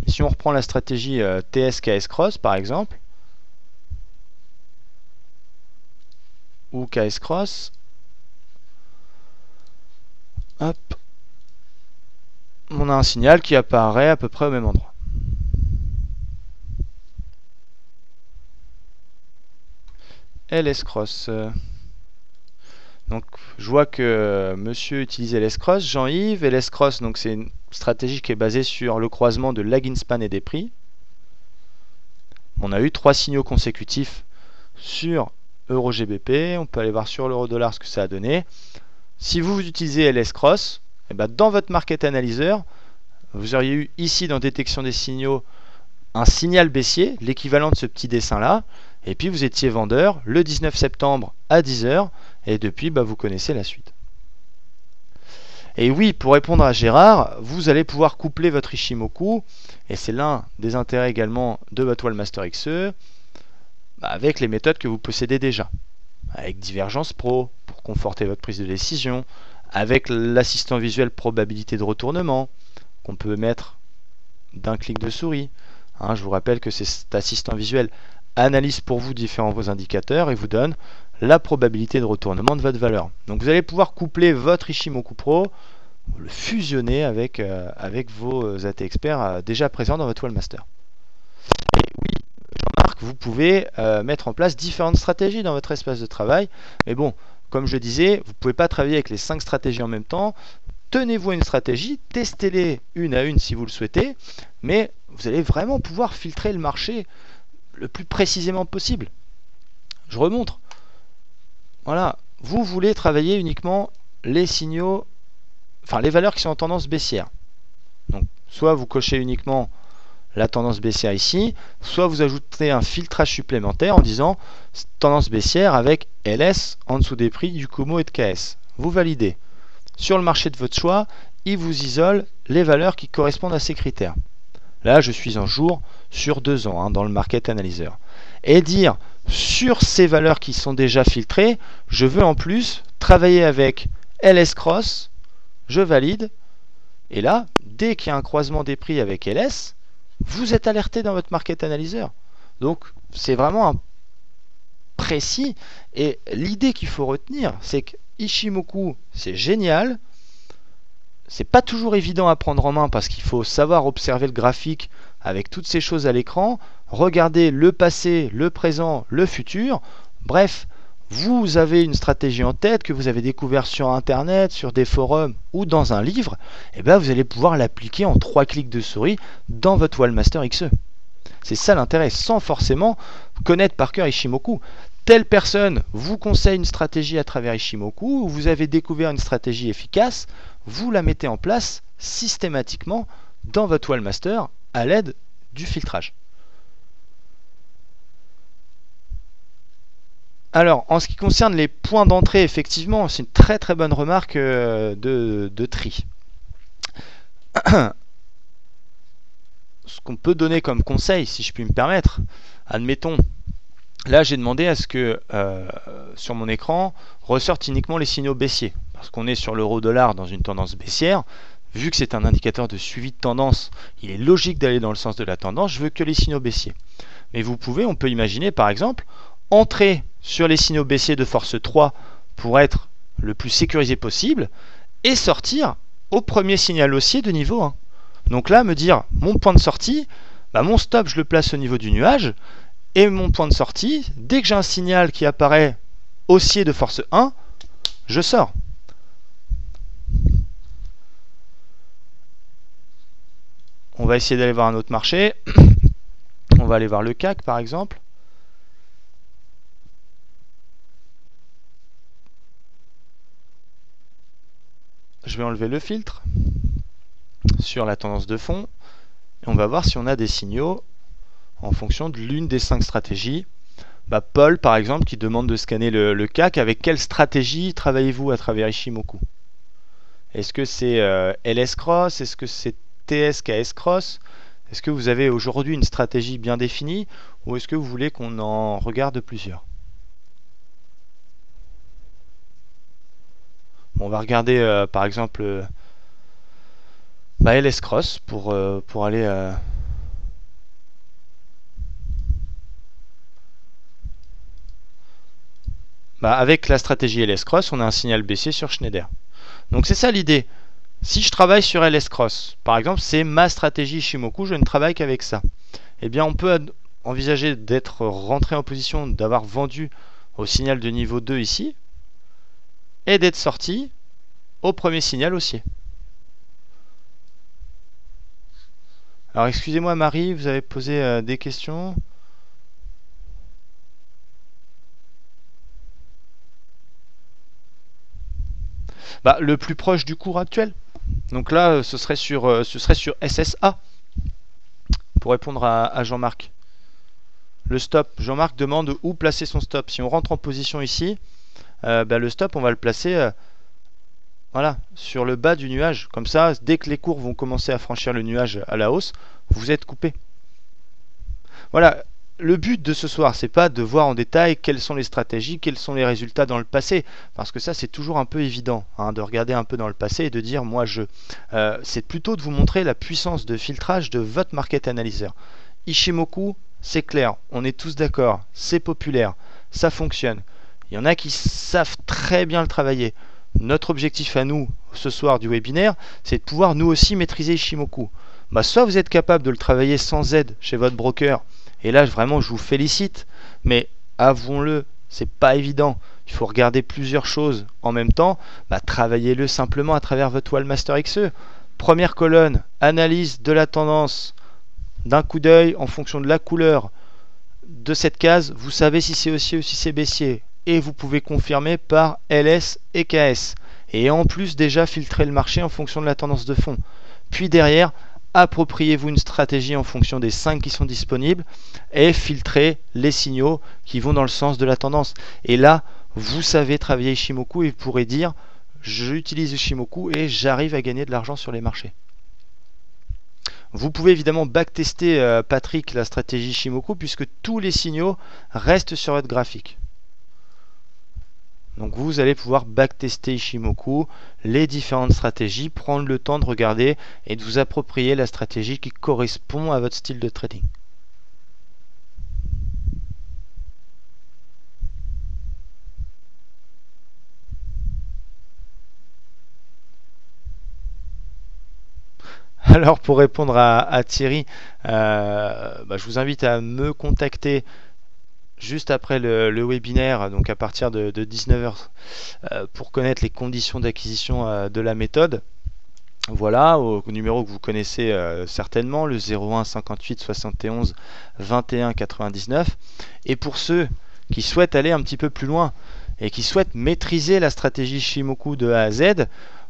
si on reprend la stratégie euh, TS-KS Cross, par exemple, ou KS Cross, On a un signal qui apparaît à peu près au même endroit. LS Cross. Donc je vois que monsieur utilise LS Cross, Jean-Yves, LS Cross, donc c'est une stratégie qui est basée sur le croisement de span et des prix. On a eu trois signaux consécutifs sur EuroGBP. On peut aller voir sur l'euro-dollar ce que ça a donné. Si vous utilisez LS Cross, eh ben, dans votre Market Analyzer, vous auriez eu ici dans détection des signaux un signal baissier, l'équivalent de ce petit dessin là, et puis vous étiez vendeur le 19 septembre à 10h, et depuis bah, vous connaissez la suite. Et oui, pour répondre à Gérard, vous allez pouvoir coupler votre Ishimoku, et c'est l'un des intérêts également de votre Wallmaster XE, bah, avec les méthodes que vous possédez déjà avec Divergence Pro pour conforter votre prise de décision, avec l'assistant visuel probabilité de retournement qu'on peut mettre d'un clic de souris. Hein, je vous rappelle que cet assistant visuel analyse pour vous différents vos indicateurs et vous donne la probabilité de retournement de votre valeur. Donc vous allez pouvoir coupler votre Ishimoku Pro, le fusionner avec, euh, avec vos AT experts euh, déjà présents dans votre Wallmaster vous pouvez euh, mettre en place différentes stratégies dans votre espace de travail. Mais bon, comme je disais, vous ne pouvez pas travailler avec les 5 stratégies en même temps. Tenez-vous à une stratégie, testez-les une à une si vous le souhaitez, mais vous allez vraiment pouvoir filtrer le marché le plus précisément possible. Je remontre. Voilà, vous voulez travailler uniquement les signaux, enfin les valeurs qui sont en tendance baissière. Donc, soit vous cochez uniquement la tendance baissière ici, soit vous ajoutez un filtrage supplémentaire en disant tendance baissière avec LS en dessous des prix du Kumo et de KS. Vous validez. Sur le marché de votre choix, il vous isole les valeurs qui correspondent à ces critères. Là, je suis en jour sur deux ans hein, dans le Market Analyzer. Et dire sur ces valeurs qui sont déjà filtrées, je veux en plus travailler avec LS Cross, je valide. Et là, dès qu'il y a un croisement des prix avec LS, vous êtes alerté dans votre market analyzer. Donc c'est vraiment précis. Et l'idée qu'il faut retenir, c'est que Ishimoku, c'est génial. C'est pas toujours évident à prendre en main parce qu'il faut savoir observer le graphique avec toutes ces choses à l'écran, regarder le passé, le présent, le futur. Bref, vous avez une stratégie en tête que vous avez découvert sur internet, sur des forums ou dans un livre, eh bien vous allez pouvoir l'appliquer en trois clics de souris dans votre Wallmaster XE. C'est ça l'intérêt, sans forcément connaître par cœur Ishimoku. Telle personne vous conseille une stratégie à travers Ishimoku, ou vous avez découvert une stratégie efficace, vous la mettez en place systématiquement dans votre Wallmaster à l'aide du filtrage. Alors, en ce qui concerne les points d'entrée, effectivement, c'est une très très bonne remarque euh, de, tri. ce qu'on peut donner comme conseil, si je puis me permettre, admettons, là j'ai demandé à ce que euh, sur mon écran ressortent uniquement les signaux baissiers, parce qu'on est sur l'euro-dollar dans une tendance baissière. Vu que c'est un indicateur de suivi de tendance, il est logique d'aller dans le sens de la tendance, je veux que les signaux baissiers. Mais vous pouvez, on peut imaginer par exemple, entrer sur les signaux baissiers de force 3 pour être le plus sécurisé possible et sortir au premier signal haussier de niveau 1. Donc là, me dire mon point de sortie, bah mon stop, je le place au niveau du nuage et mon point de sortie, dès que j'ai un signal qui apparaît haussier de force 1, je sors. On va essayer d'aller voir un autre marché. On va aller voir le CAC par exemple. Je vais enlever le filtre sur la tendance de fond et on va voir si on a des signaux en fonction de l'une des cinq stratégies. Bah, Paul, par exemple, qui demande de scanner le, CAC, avec quelle stratégie travaillez-vous à travers Ishimoku? Est-ce que c'est euh, LS Cross? Est-ce que c'est TSKS Cross? Est-ce que vous avez aujourd'hui une stratégie bien définie? Ou est-ce que vous voulez qu'on en regarde plusieurs? On va regarder euh, par exemple euh, LS Cross pour, euh, aller bah, avec la stratégie LS Cross, on a un signal baissier sur Schneider. Donc c'est ça l'idée. Si je travaille sur LS Cross, par exemple, c'est ma stratégie Shimoku, je ne travaille qu'avec ça. Eh bien, on peut envisager d'être rentré en position d'avoir vendu au signal de niveau 2 ici, et d'être sorti au premier signal haussier. Alors excusez-moi Marie, vous avez posé euh, des questions. Bah, le plus proche du cours actuel. Donc là, euh, ce serait sur, euh, ce serait sur SSA. Pour répondre à, Jean-Marc. Le stop. Jean-Marc demande où placer son stop. Si on rentre en position ici, bah, le stop, on va le placer voilà, sur le bas du nuage. Comme ça, dès que les cours vont commencer à franchir le nuage à la hausse, vous êtes coupé. Voilà, le but de ce soir, c'est pas de voir en détail quelles sont les stratégies, quels sont les résultats dans le passé, parce que ça c'est toujours un peu évident, hein, de regarder un peu dans le passé et de dire moi je. Euh, c'est plutôt de vous montrer la puissance de filtrage de votre market analyzer. Ishimoku, c'est clair, on est tous d'accord, c'est populaire, ça fonctionne. Il y en a qui savent très bien le travailler. Notre objectif à nous, ce soir du webinaire, c'est de pouvoir nous aussi maîtriser Shimoku. Bah, soit vous êtes capable de le travailler sans aide chez votre broker, et là vraiment je vous félicite, mais avouons-le, c'est pas évident. Il faut regarder plusieurs choses en même temps. Bah, Travaillez-le simplement à travers votre Wallmaster XE. Première colonne, analyse de la tendance d'un coup d'œil en fonction de la couleur de cette case. Vous savez si c'est haussier ou si c'est baissier et vous pouvez confirmer par LS et KS. Et en plus déjà filtrer le marché en fonction de la tendance de fond. Puis derrière, appropriez-vous une stratégie en fonction des 5 qui sont disponibles et filtrez les signaux qui vont dans le sens de la tendance. Et là, vous savez travailler Ishimoku et vous pourrez dire j'utilise Ishimoku et j'arrive à gagner de l'argent sur les marchés. Vous pouvez évidemment backtester euh, Patrick la stratégie Ishimoku puisque tous les signaux restent sur votre graphique. Donc vous allez pouvoir backtester Ishimoku, les différentes stratégies, prendre le temps de regarder et de vous approprier la stratégie qui correspond à votre style de trading. Alors pour répondre à, Thierry, euh, bah, je vous invite à me contacter juste après le, webinaire, donc à partir de, 19h, euh, pour connaître les conditions d'acquisition euh, de la méthode. Voilà, au, numéro que vous connaissez euh, certainement, le 01 58 71 21 99. Et pour ceux qui souhaitent aller un petit peu plus loin et qui souhaitent maîtriser la stratégie Shimoku de A à Z,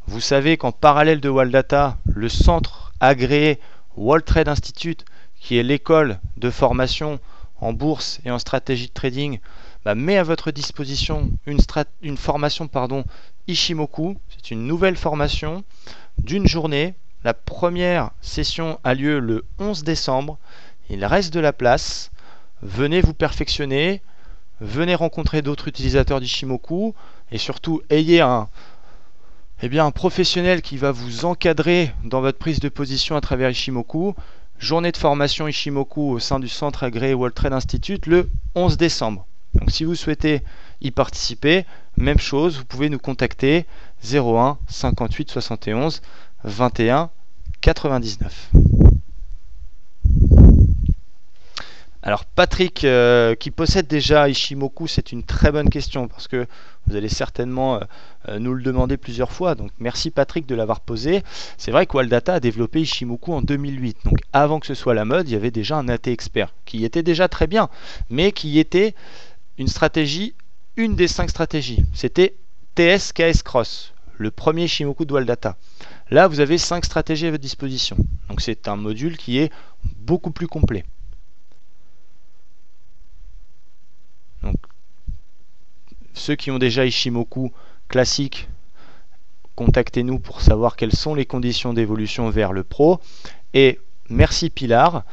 vous savez qu'en parallèle de Waldata, le centre agréé World Trade Institute, qui est l'école de formation en bourse et en stratégie de trading, bah, met à votre disposition une, formation pardon, Ishimoku. C'est une nouvelle formation d'une journée. La première session a lieu le 11 décembre. Il reste de la place. Venez vous perfectionner. Venez rencontrer d'autres utilisateurs d'Ishimoku. Et surtout, ayez un, eh bien, un professionnel qui va vous encadrer dans votre prise de position à travers Ishimoku. Journée de formation Ishimoku au sein du centre agréé World Trade Institute le 11 décembre. Donc si vous souhaitez y participer, même chose, vous pouvez nous contacter 01 58 71 21 99. Alors Patrick, euh, qui possède déjà Ishimoku, c'est une très bonne question parce que vous allez certainement euh, euh, nous le demander plusieurs fois. Donc merci Patrick de l'avoir posé. C'est vrai que Waldata a développé Ishimoku en 2008. Donc avant que ce soit la mode, il y avait déjà un AT expert qui était déjà très bien, mais qui était une stratégie, une des cinq stratégies. C'était TS-KS Cross, le premier Shimoku de Waldata. Là, vous avez cinq stratégies à votre disposition. Donc c'est un module qui est beaucoup plus complet. Ceux qui ont déjà Ishimoku classique, contactez-nous pour savoir quelles sont les conditions d'évolution vers le pro. Et merci Pilar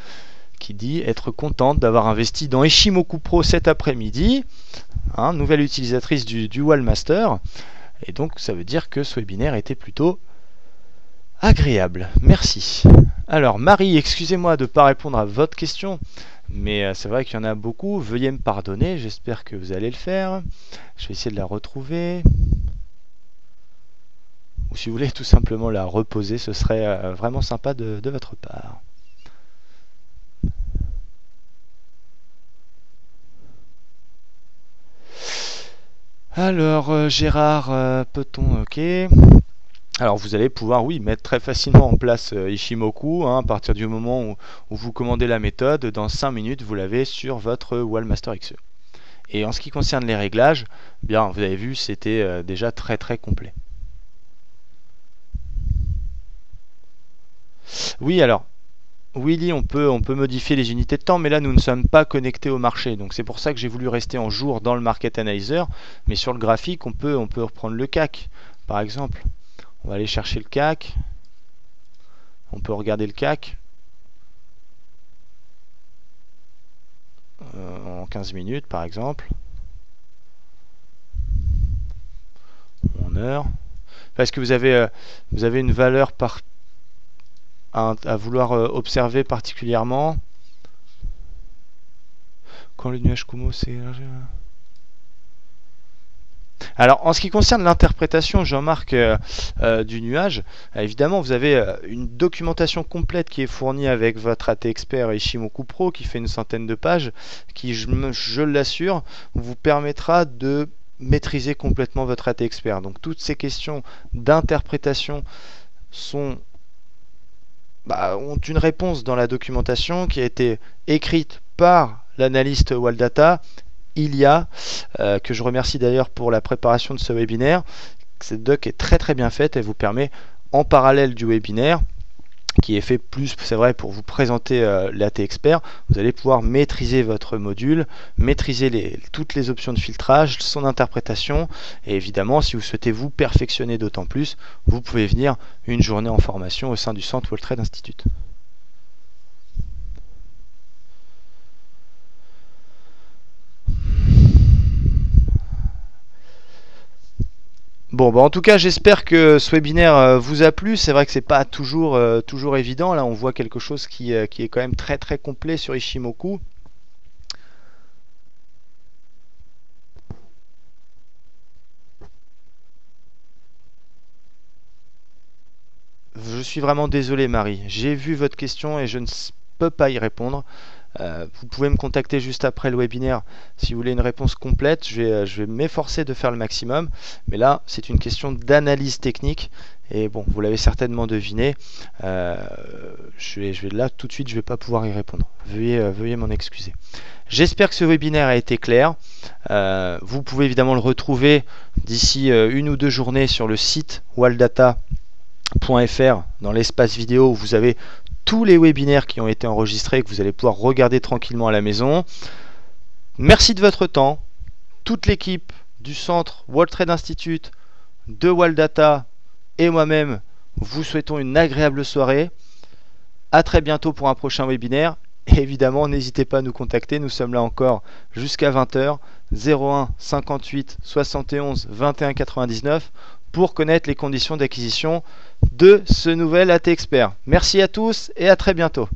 qui dit être contente d'avoir investi dans Ishimoku Pro cet après-midi, hein, nouvelle utilisatrice du, du Wallmaster. Et donc ça veut dire que ce webinaire était plutôt agréable. Merci. Alors Marie, excusez-moi de ne pas répondre à votre question, mais euh, c'est vrai qu'il y en a beaucoup. Veuillez me pardonner, j'espère que vous allez le faire. Je vais essayer de la retrouver. Ou si vous voulez tout simplement la reposer, ce serait euh, vraiment sympa de votre part. Alors, euh, Gérard, peut-on... Ok. Alors vous allez pouvoir, oui, mettre très facilement en place euh, Ishimoku hein, à partir du moment où, vous commandez la méthode. Dans 5 minutes, vous l'avez sur votre Wallmaster XE. Et en ce qui concerne les réglages, bien, vous avez vu, c'était déjà très très complet. Oui, alors, Willy, on peut, on peut modifier les unités de temps, mais là nous ne sommes pas connectés au marché. Donc c'est pour ça que j'ai voulu rester en jour dans le Market Analyzer. Mais sur le graphique, on peut, on peut reprendre le CAC, par exemple. On va aller chercher le CAC. On peut regarder le CAC. Euh, en 15 minutes, par exemple. En heure. Parce que vous avez, euh, vous avez une valeur à, vouloir euh, observer particulièrement? Quand le nuage Kumo s'est alors, en ce qui concerne l'interprétation, Jean-Marc, euh, euh, du nuage, évidemment, vous avez une documentation complète qui est fournie avec votre AT Expert Ishimoku Pro, qui fait une centaine de pages, qui, je, l'assure, vous permettra de maîtriser complètement votre AT Expert. Donc, toutes ces questions d'interprétation bah, ont une réponse dans la documentation qui a été écrite par l'analyste Waldata, Ilia, euh, que je remercie d'ailleurs pour la préparation de ce webinaire. Cette doc est très très bien faite, elle vous permet en parallèle du webinaire qui est fait plus, c'est vrai, pour vous présenter euh, l'AT Expert. Vous allez pouvoir maîtriser votre module, maîtriser toutes les options de filtrage, son interprétation. Et évidemment, si vous souhaitez vous perfectionner d'autant plus, vous pouvez venir une journée en formation au sein du centre World Trade Institute. Bon, bah en tout cas, j'espère que ce webinaire euh, vous a plu. C'est vrai que c'est pas toujours, euh, toujours évident. Là, on voit quelque chose qui, euh, qui, est quand même très très complet sur Ishimoku. Je suis vraiment désolé, Marie. J'ai vu votre question et je ne peux pas y répondre. Euh, vous pouvez me contacter juste après le webinaire si vous voulez une réponse complète. Je vais, euh, je vais m'efforcer de faire le maximum. Mais là, c'est une question d'analyse technique. Et bon, vous l'avez certainement deviné. Euh, je, vais, là tout de suite, je ne vais pas pouvoir y répondre. Veuillez, veuillez m'en excuser. J'espère que ce webinaire a été clair. vous pouvez évidemment le retrouver d'ici une ou deux journées sur le site waldata.fr dans l'espace vidéo où vous avez tous les webinaires qui ont été enregistrés que vous allez pouvoir regarder tranquillement à la maison. Merci de votre temps. Toute l'équipe du centre World Trade Institute, de Waldata et moi-même vous souhaitons une agréable soirée. A très bientôt pour un prochain webinaire. Évidemment, n'hésitez pas à nous contacter. Nous sommes là encore jusqu'à 20h. 01 58 71 21 99 pour connaître les conditions d'acquisition de ce nouvel AT Expert. Merci à tous et à très bientôt.